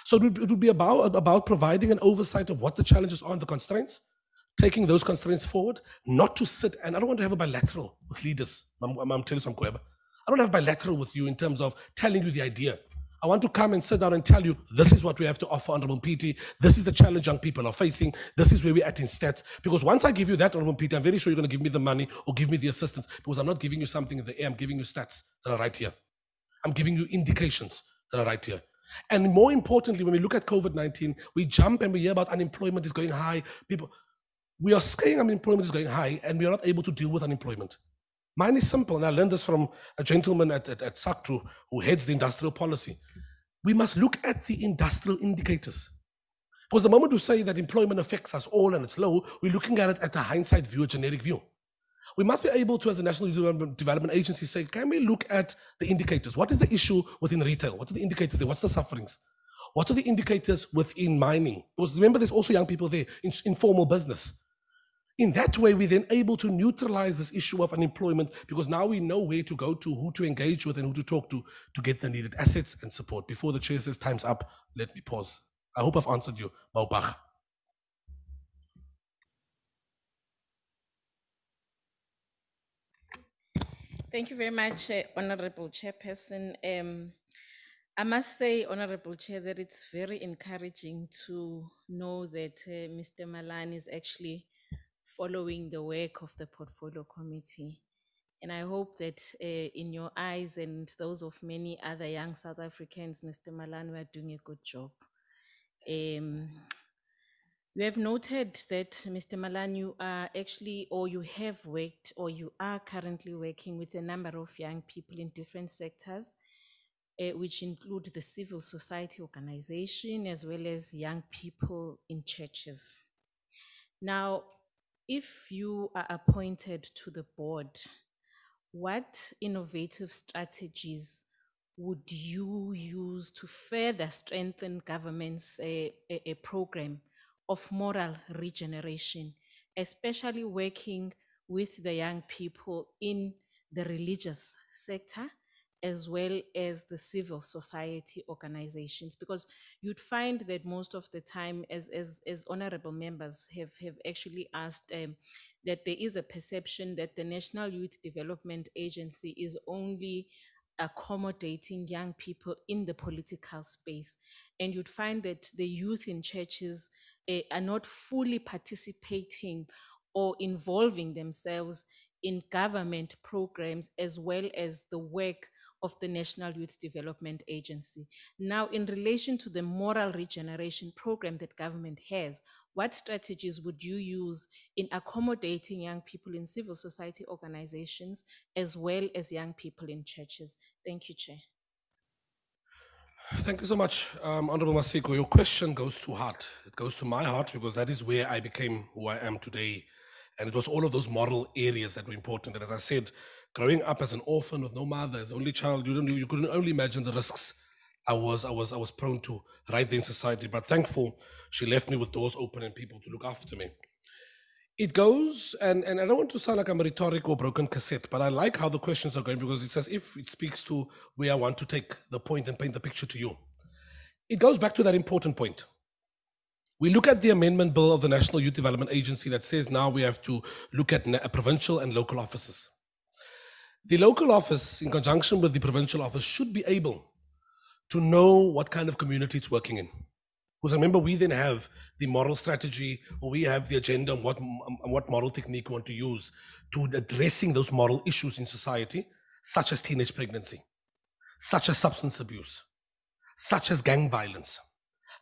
So it would, it would be about, about providing an oversight of what the challenges are and the constraints, taking those constraints forward, not to sit, and I don't want to have a bilateral with leaders. I'm, I'm telling you some I don't have bilateral with you in terms of telling you the idea. I want to come and sit down and tell you this is what we have to offer, Honorable PT. This is the challenge young people are facing. This is where we're at in stats. Because once I give you that, Honorable PT, I'm very sure you're going to give me the money or give me the assistance because I'm not giving you something in the air. I'm giving you stats that are right here. I'm giving you indications that are right here. And more importantly, when we look at COVID 19, we jump and we hear about unemployment is going high. People, we are saying unemployment is going high and we are not able to deal with unemployment. Mine is simple, and I learned this from a gentleman at, at, at SACTU who heads the industrial policy. We must look at the industrial indicators. Because the moment we say that employment affects us all and it's low, we're looking at it at a hindsight view, a generic view. We must be able to, as a National Development Agency, say, can we look at the indicators? What is the issue within retail? What are the indicators there? What's the sufferings? What are the indicators within mining? Because remember, there's also young people there in informal business. In that way, we're then able to neutralize this issue of unemployment because now we know where to go to, who to engage with, and who to talk to to get the needed assets and support. Before the chair says time's up, let me pause. I hope I've answered you, Baubach. Thank you very much, uh, Honorable Chairperson. Um, I must say, Honorable Chair, that it's very encouraging to know that uh, Mr. Malan is actually following the work of the Portfolio Committee. And I hope that uh, in your eyes and those of many other young South Africans, Mr. Malan, we are doing a good job. Um, you have noted that, Mr. Malan, you are actually, or you have worked, or you are currently working with a number of young people in different sectors, uh, which include the civil society organization as well as young people in churches. Now, if you are appointed to the board, what innovative strategies would you use to further strengthen government's uh, a, a program of moral regeneration, especially working with the young people in the religious sector as well as the civil society organizations because you'd find that most of the time as as, as honorable members have have actually asked um, that there is a perception that the national youth development agency is only accommodating young people in the political space. And you'd find that the youth in churches eh, are not fully participating or involving themselves in government programs as well as the work of the National Youth Development Agency. Now, in relation to the moral regeneration program that government has, what strategies would you use in accommodating young people in civil society organizations as well as young people in churches? Thank you, Chair. Thank you so much, um, Honorable Masiko. Your question goes to heart. It goes to my heart because that is where I became who I am today. And it was all of those moral areas that were important. And as I said, growing up as an orphan with no mother, as only child, you, don't, you couldn't only imagine the risks I was, I was, I was prone to right there in society. But thankful she left me with doors open and people to look after me. It goes, and, and I don't want to sound like I'm a rhetoric or broken cassette, but I like how the questions are going because it's as if it speaks to where I want to take the point and paint the picture to you. It goes back to that important point. We look at the amendment bill of the National Youth Development Agency that says now we have to look at provincial and local offices. The local office, in conjunction with the provincial office, should be able to know what kind of community it's working in. Because remember, we then have the moral strategy, or we have the agenda on what, on what moral technique we want to use to addressing those moral issues in society, such as teenage pregnancy, such as substance abuse, such as gang violence.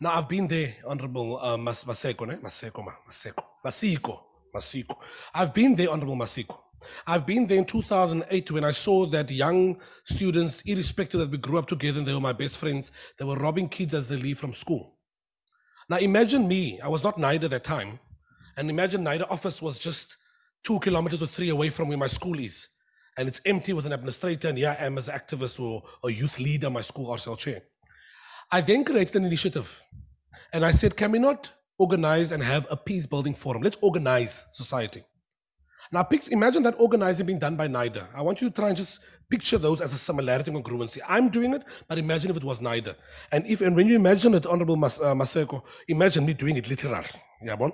Now, I've been there, Honorable uh, Mas- Maseko, ne? Maseko, Maseko, Masiko, Masiko. I've been there, Honorable Masiko. I've been there in 2008 when I saw that young students, irrespective that we grew up together and they were my best friends, they were robbing kids as they leave from school. Now imagine me, I was not NYDA at that time, and imagine NYDA office was just two kilometers or three away from where my school is. And it's empty with an administrator, and here I am as an activist or a youth leader, my school RCL chair. I then created an initiative. And I said, can we not organize and have a peace building forum? Let's organize society. Now, imagine that organizing being done by NYDA. I want you to try and just picture those as a similarity and congruency. I'm doing it, but imagine if it was NYDA. And if and when you imagine it, Honorable Mas- uh, Maseko, imagine me doing it literally. Yeah, bon?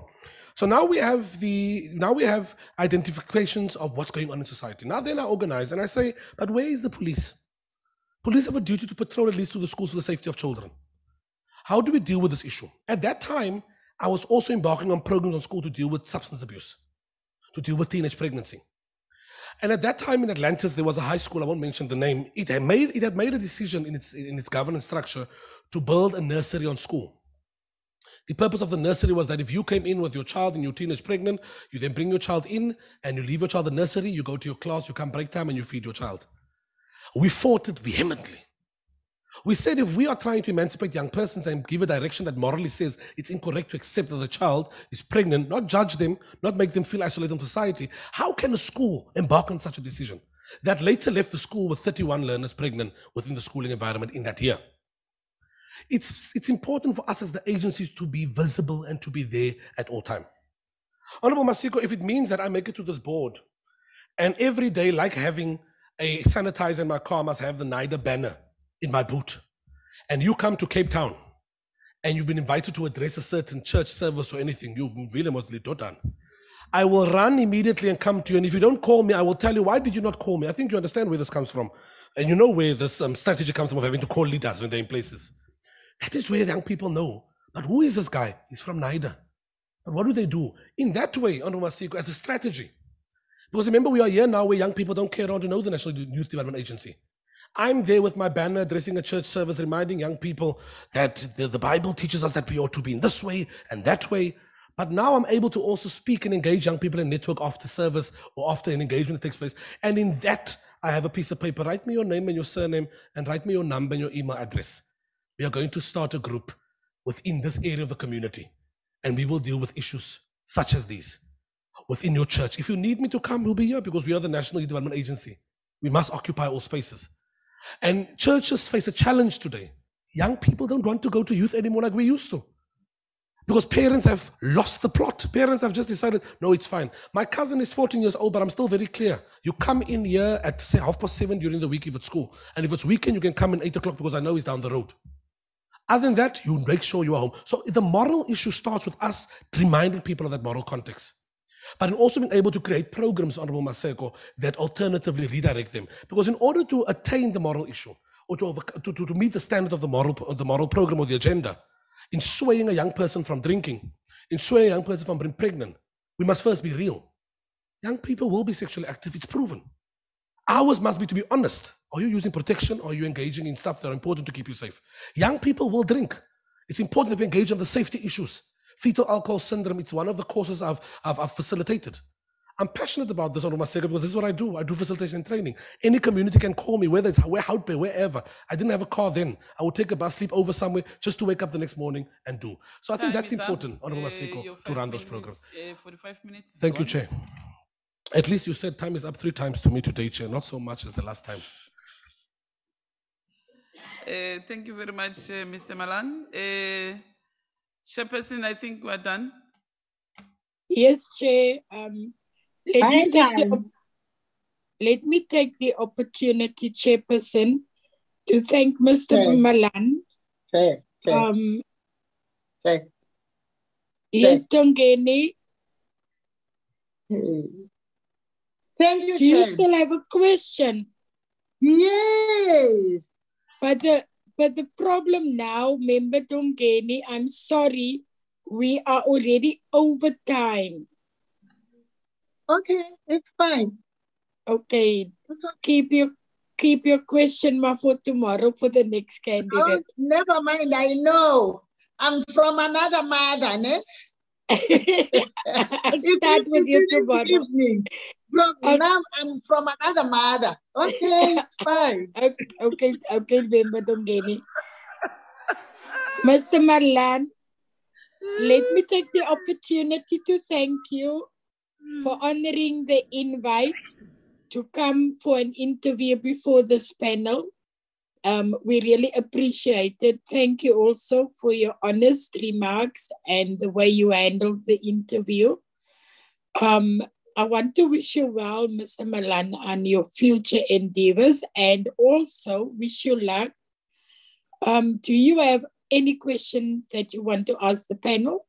So now we have the now we have identifications of what's going on in society. Now then I organize and I say, but where is the police? Police have a duty to patrol at least to the schools for the safety of children. How do we deal with this issue? At that time, I was also embarking on programs on school to deal with substance abuse, to deal with teenage pregnancy. And at that time in Atlantis, there was a high school, I won't mention the name, it had made, it had made a decision in its, in its governance structure to build a nursery on school. The purpose of the nursery was that if you came in with your child and you're teenage pregnant, you then bring your child in and you leave your child in the nursery, you go to your class, you come break time and you feed your child. We fought it vehemently. We said if we are trying to emancipate young persons and give a direction that morally says it's incorrect to accept that the child is pregnant, not judge them, not make them feel isolated from society, how can a school embark on such a decision? That later left the school with 31 learners pregnant within the schooling environment in that year. It's, it's important for us as the agencies to be visible and to be there at all time. Honorable Masiko, if it means that I make it to this board, and every day, like having a sanitizer in my car, must have the NYDA banner in my boot, and you come to Cape Town, and you've been invited to address a certain church service or anything, you really must be done. I will run immediately and come to you. And if you don't call me, I will tell you, why did you not call me? I think you understand where this comes from. And you know where this um, strategy comes from of having to call leaders when they're in places. That is where young people know. But who is this guy? He's from NYDA. And what do they do? In that way, Masiko, as a strategy. Because remember, we are here now where young people don't care around to know the National Youth Development Agency. I'm there with my banner addressing a church service, reminding young people that the, the Bible teaches us that we ought to be in this way and that way. But now I'm able to also speak and engage young people in network after service or after an engagement that takes place. And in that, I have a piece of paper. Write me your name and your surname, and write me your number and your email address. We are going to start a group within this area of the community, and we will deal with issues such as these within your church. If you need me to come, we'll be here because we are the National Development Agency. We must occupy all spaces. And churches face a challenge today. Young people don't want to go to youth anymore like we used to. Because parents have lost the plot. Parents have just decided, no, it's fine. My cousin is 14 years old, but I'm still very clear. You come in here at say half past seven during the week if it's school. And if it's weekend, you can come in eight o'clock because I know he's down the road. Other than that, you make sure you are home. So the moral issue starts with us reminding people of that moral context. But in also being able to create programs, Honorable Maseko, that alternatively redirect them. Because in order to attain the moral issue, or to, to, to, meet the standard of the moral, the moral program or the agenda, in swaying a young person from drinking, in swaying a young person from being pregnant, we must first be real. Young people will be sexually active, it's proven. Ours must be to be honest. Are you using protection are you engaging in stuff that are important to keep you safe? Young people will drink. It's important that we engage on the safety issues. Fetal alcohol syndrome, it's one of the courses I've, I've, I've facilitated. I'm passionate about this on Masega because this is what I do. I do facilitation and training. Any community can call me, whether it's where Hout Bay, wherever. I didn't have a car then. I would take a bus, sleep over somewhere just to wake up the next morning and do. So I think that's important, Honorable Uh, Maseko, to run those programs. uh, 45 minutes. Thank you. Chair. At least you said time is up three times to me today, Chair, not so much as the last time. Uh, thank you very much, uh, Mr. Malan. Chairperson, I think we're done. Yes, Chair. Um, let me take the let me take the opportunity, Chairperson, to thank Mr. Okay. Malan. Okay, okay, Um, okay. yes, Dongeni. Thank you, Do you still have a question? Yes. But the but the problem now, member Dongeni, I'm sorry, we are already over time. Okay, it's fine. Okay. Keep your keep your question ma for tomorrow for the next candidate. Oh, never mind, I know. I'm from another mother, ne? I'll start with you tomorrow. Evening. From, I'll- now I'm from another mother. Okay, it's fine. Okay, okay, okay, member Dongeni. Mr. Malan, let me take the opportunity to thank you for hmm. honoring the invite to come for an interview before this panel. Um, we really appreciate it. Thank you also for your honest remarks and the way you handled the interview. Um, I want to wish you well, Mr. Malan, on your future endeavors and also wish you luck. Um, do you have any question that you want to ask the panel?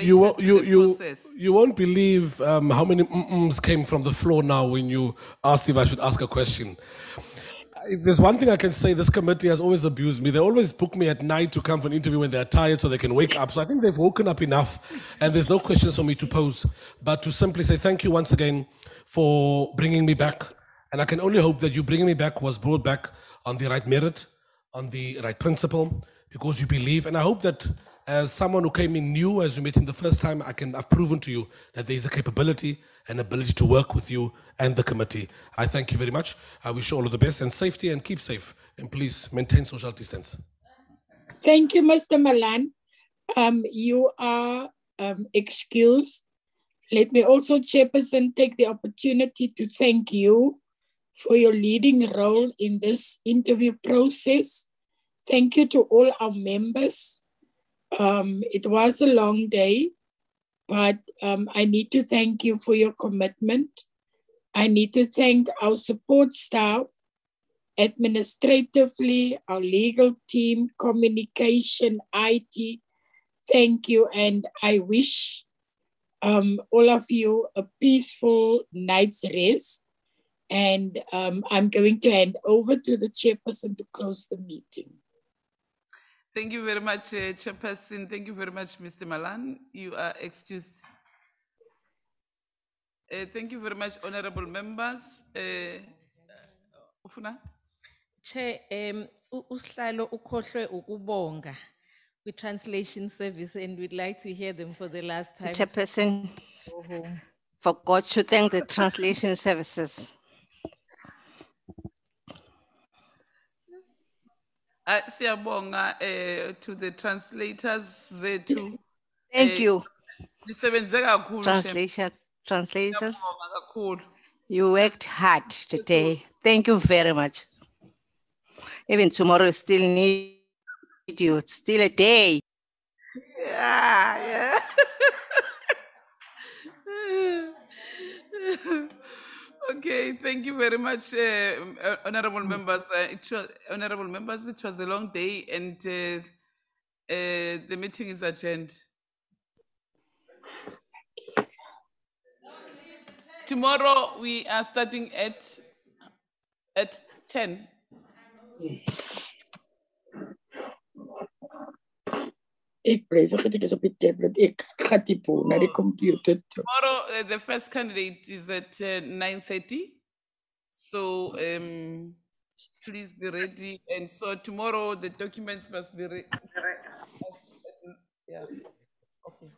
You, wo- Related to you, the you, process. you won't believe um, how many mm-ms came from the floor now when you asked if I should ask a question. There's one thing I can say this committee has always abused me. They always book me at night to come for an interview when they're tired so they can wake up. So I think they've woken up enough and there's no questions for me to pose, but to simply say thank you once again for bringing me back. And I can only hope that you bringing me back was brought back on the right merit, on the right principle, because you believe. And I hope that as someone who came in new, as you met him the first time, I can, I've proven to you that there is a capability and ability to work with you and the committee. I thank you very much. I wish you all of the best and safety and keep safe. And please maintain social distance. Thank you, Mr. Malan. Um, you are um, excused. Let me also, Chairperson, take the opportunity to thank you for your leading role in this interview process. Thank you to all our members. Um, it was a long day, but um, I need to thank you for your commitment. I need to thank our support staff, administratively, our legal team, communication, IT. Thank you, and I wish um, all of you a peaceful night's rest. And um, I'm going to hand over to the chairperson to close the meeting. Thank you very much, uh, Chairperson. Thank you very much, Mr. Malan. You are excused. Uh, thank you very much, honorable members. Uh, Ufuna? Chair, um, u- ukhohlwe ukubonga kwi-translation service and we'd like to hear them for the last time. chairperson Go home. forgot to thank the translation services. Uh, siyabonga uh, to the translators zethu. Thank Eh, you, Nisebenze kakhulu. Translators. Siyabonga kakhulu. You worked hard today. Thank you very much. Even tomorrow, still need you. It's still a day. Yeah, yeah. okay, thank you very much, uh, um, uh, honorable members. Uh, it was, honorable members, it was a long day and uh, uh, the meeting is adjourned. Tomorrow we are starting at at 10. Ik blijf vergeten, op je tablet. Ik ga typen naar de computer. Tomorrow, uh, the first candidate is at uh, 9.30. So um, please be ready. And so tomorrow, the documents must be ready. Yeah. Okay.